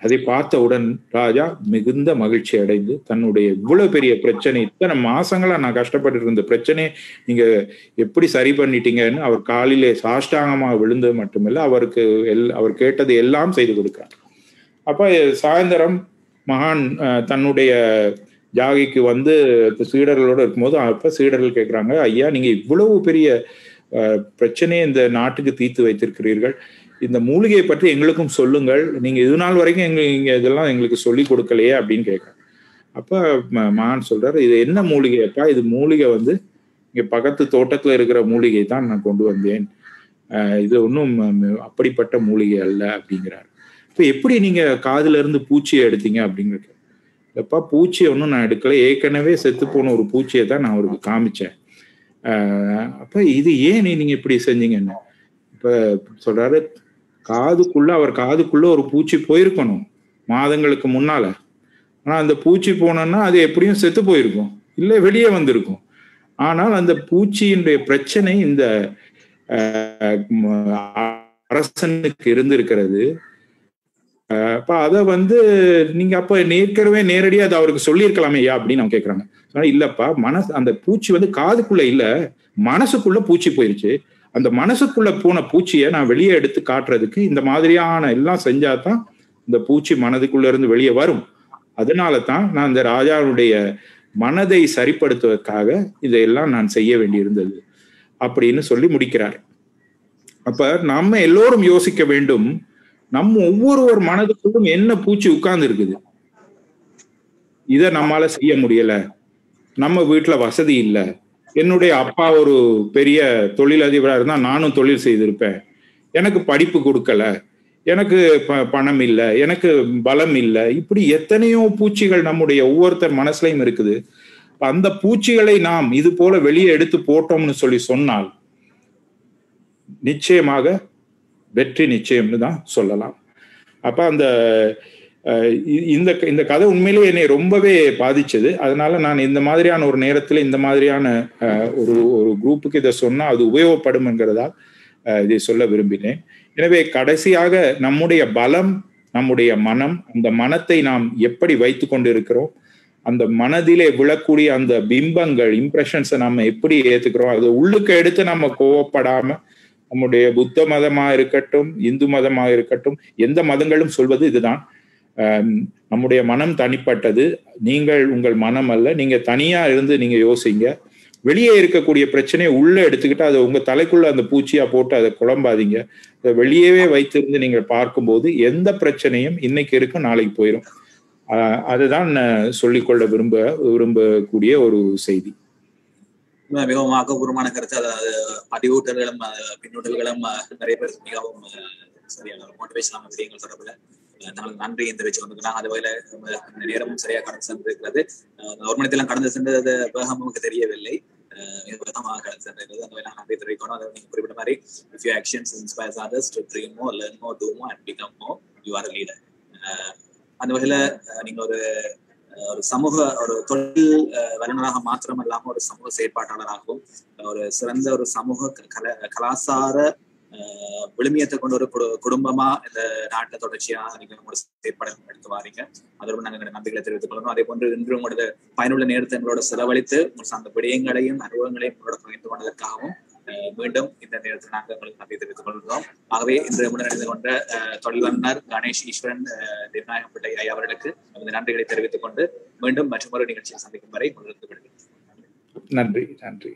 அதை பார்த்தவுடன் ராஜா மிகுந்த மகிழ்ச்சி அடைந்து தன்னுடைய இவ்வளவு பெரிய பிரச்சனை இத்தனை மாசங்களா நான் கஷ்டப்பட்டு இருந்த பிரச்சனையை நீங்க எப்படி சரி பண்ணிட்டீங்கன்னு அவர் காலிலே சாஷ்டாங்கமாக விழுந்தது மட்டுமில்ல அவருக்கு எல் அவர் கேட்டது எல்லாம் செய்து கொடுக்கிறார். அப்ப சாயந்தரம் மகான் தன்னுடைய ஜாகைக்கு வந்து சீடர்களோட இருக்கும்போது அப்ப சீடர்கள் கேட்குறாங்க ஐயா நீங்க இவ்வளவு பெரிய பிரச்சனையை இந்த நாட்டுக்கு தீர்த்து வைத்திருக்கிறீர்கள். இந்த மூலிகையை பற்றி எங்களுக்கும் சொல்லுங்கள். நீங்க இது நாள் வரைக்கும் எங்க இங்க இதெல்லாம் எங்களுக்கு சொல்லி கொடுக்கலையே அப்படின்னு கேட்குறேன். அப்ப மகான் சொல்றாரு இது என்ன மூலிகைப்பா இது மூலிகை வந்து இங்க பக்கத்து தோட்டத்துல இருக்கிற மூலிகை தான் நான் கொண்டு வந்தேன். இது ஒன்றும் அப்படிப்பட்ட மூலிகை அல்ல அப்படிங்கிறார். இப்ப எப்படி நீங்க காதுல இருந்து பூச்சியை எடுத்தீங்க அப்படிங்கிறது? எப்பா பூச்சியை ஒன்றும் நான் எடுக்கல. ஏற்கனவே செத்து போன ஒரு பூச்சியை தான் நான் அவருக்கு காமிச்சேன். அப்ப இது ஏன் நீங்க இப்படி செஞ்சீங்கன்னு? இப்ப சொல்றாரு காதுக்குள்ள அவர் காதுக்குள்ள ஒரு பூச்சி போயிருக்கணும் மாதங்களுக்கு முன்னால. ஆனா அந்த பூச்சி போனோம்னா அது எப்படியும் செத்து போயிருக்கும். இல்லை வெளியே வந்திருக்கும். ஆனால் அந்த பூச்சியினுடைய பிரச்சனை இந்த அரசனுக்கு இருந்திருக்கிறது. அப்ப அதை வந்து நீங்க அப்ப நேர்க்கவே நேரடியாக அதை அவருக்கு சொல்லியிருக்கலாமே ஐயா அப்படின்னு அவங்க கேட்கறாங்க இல்லப்பா மனசு அந்த பூச்சி வந்து காதுக்குள்ள இல்ல மனசுக்குள்ள பூச்சி போயிருச்சு. அந்த மனசுக்குள்ள போன பூச்சியை நான் வெளியே எடுத்து காட்டுறதுக்கு இந்த மாதிரியான எல்லாம் செஞ்சாதான் இந்த பூச்சி மனதுக்குள்ள இருந்து வெளியே வரும். அதனால தான் நான் இந்த ராஜாவுடைய மனதை சரிப்படுத்துவதற்காக இதையெல்லாம் நான் செய்ய வேண்டியிருந்தது அப்படின்னு சொல்லி முடிக்கிறார். அப்ப நம்ம எல்லோரும் யோசிக்க வேண்டும் நம்ம ஒவ்வொருவர் மனதுக்குள்ளும் என்ன பூச்சி உட்கார்ந்து இருக்குது இதை நம்மால செய்ய முடியல. நம்ம வீட்டுல வசதி இல்லை. என்னுடைய அப்பா ஒரு பெரிய தொழிலதிபராக இருந்தா நானும் தொழில் செய்திருப்பேன். எனக்கு படிப்பு கொடுக்கல. எனக்கு ப பணம் இல்லை. எனக்கு பலம் இல்லை. இப்படி எத்தனையோ பூச்சிகள் நம்முடைய ஒவ்வொருத்தர் மனசுலையும் இருக்குது. அந்த பூச்சிகளை நாம் இது போல வெளியே எடுத்து போட்டோம்னு சொல்லி சொன்னால் நிச்சயமாக வெற்றி நிச்சயம்னு தான் சொல்லலாம். அப்ப அந்த இந்த இந்த கதை உண்மையிலேயே என்னை ரொம்பவே பாதிச்சது. அதனால நான் இந்த மாதிரியான ஒரு நேரத்தில் இந்த மாதிரியான ஒரு ஒரு குரூப்புக்கு இதை சொன்னால் அது உபயோகப்படும்ங்கிறதா இதை சொல்ல விரும்பினேன். எனவே கடைசியாக நம்முடைய பலம் நம்முடைய மனம் அந்த மனத்தை நாம் எப்படி வைத்து கொண்டு இருக்கிறோம் அந்த மனதிலே விழக்கூடிய அந்த பிம்பங்கள் இம்ப்ரெஷன்ஸை நம்ம எப்படி ஏத்துக்கிறோம் அது உள்ளுக்கு எடுத்து நம்ம கோவப்படாம நம்முடைய புத்த மதமா இருக்கட்டும் இந்து மதமா இருக்கட்டும் எந்த மதங்களும் சொல்வது இதுதான். நம்முடைய மனம் தனிப்பட்டது. நீங்கள் உங்கள் மனம் அல்ல. நீங்க தனியா இருந்து நீங்க யோசிங்க. வெளியே இருக்கக்கூடிய பிரச்சனையை உள்ள எடுத்துக்கிட்டு அதை உங்க தலைக்குள்ள அந்த பூச்சியா போட்டு அதை குழம்பாதீங்க. அதை வெளியவே வைத்திருந்து நீங்கள் பார்க்கும்போது எந்த பிரச்சனையும் இன்னைக்கு இருக்கும் நாளைக்கு போயிடும் அதுதான் சொல்லிக்கொள்ள விரும்ப விரும்பக்கூடிய ஒரு செய்தி. மிகவும் ஆக்கப்பூர்வமான கருத்து. அதாவது பதிவூட்டல்களும் பின்னூட்டல்களும் நிறைய பேர் மிகவும் சரியான மோட்டிவேஷனான விடயங்கள் அஹ், நாங்கள் நன்றி தெரிவிச்சு வந்திருக்கிறோம் அதுவரையில அஹ், நேரமும் சரியா கடந்து சென்றிருக்கிறது. அஹ், ஒரு மணித்தெல்லாம் கடந்து சென்றது வேகம் நமக்கு தெரியவில்லை. அஹ், கடந்து சென்றிருக்கிறது. அந்த வகையில் நன்றி தெரிவிக்கணும். அதை நீங்க குறிப்பிட்ட மாதிரி if you actions inspires others to dream more learn more do more and become more you are leader அந்த வகையில நீங்க ஒரு ஒரு சமூக ஒரு தொழில் அஹ், வல்லுநராக மாத்திரம் இல்லாம ஒரு சமூக செயற்பாட்டாளராகவும் ஒரு சிறந்த ஒரு சமூக க- கல கலாசார விழுமியத்தை கொண்டு ஒரு குடும்பமா இந்த நாட்டுல தொடர்ச்சியா நீங்க உங்களோட செயற்பாடு எடுத்து வாரீங்க. அதோட நாங்க நம்பிக்கை நன்றிகளை தெரிவித்துக் கொள்ளணும் அதே போன்று இன்று உங்களோட பயனுள்ள நேரத்தை எங்களோட செலவழித்து அந்த விடயங்களையும் அனுபவங்களையும் உங்களோட பகிர்ந்து கொண்டதற்காகவும் அஹ், மீண்டும் இந்த நேரத்தில் நாங்கள் உங்களுக்கு நன்றி தெரிவித்துக் கொள்கிறோம். ஆகவே இன்று நடந்து கொண்ட தொழில்வன்னர் கணேஷ் ஈஸ்வரன் அஹ், பிள்ளை ஐயா அவர்களுக்கு நமது நன்றிகளை தெரிவித்துக் கொண்டு மீண்டும் மற்றொரு நிகழ்ச்சியை சந்திக்கும் வரை உங்களுக்கு நன்றி நன்றி.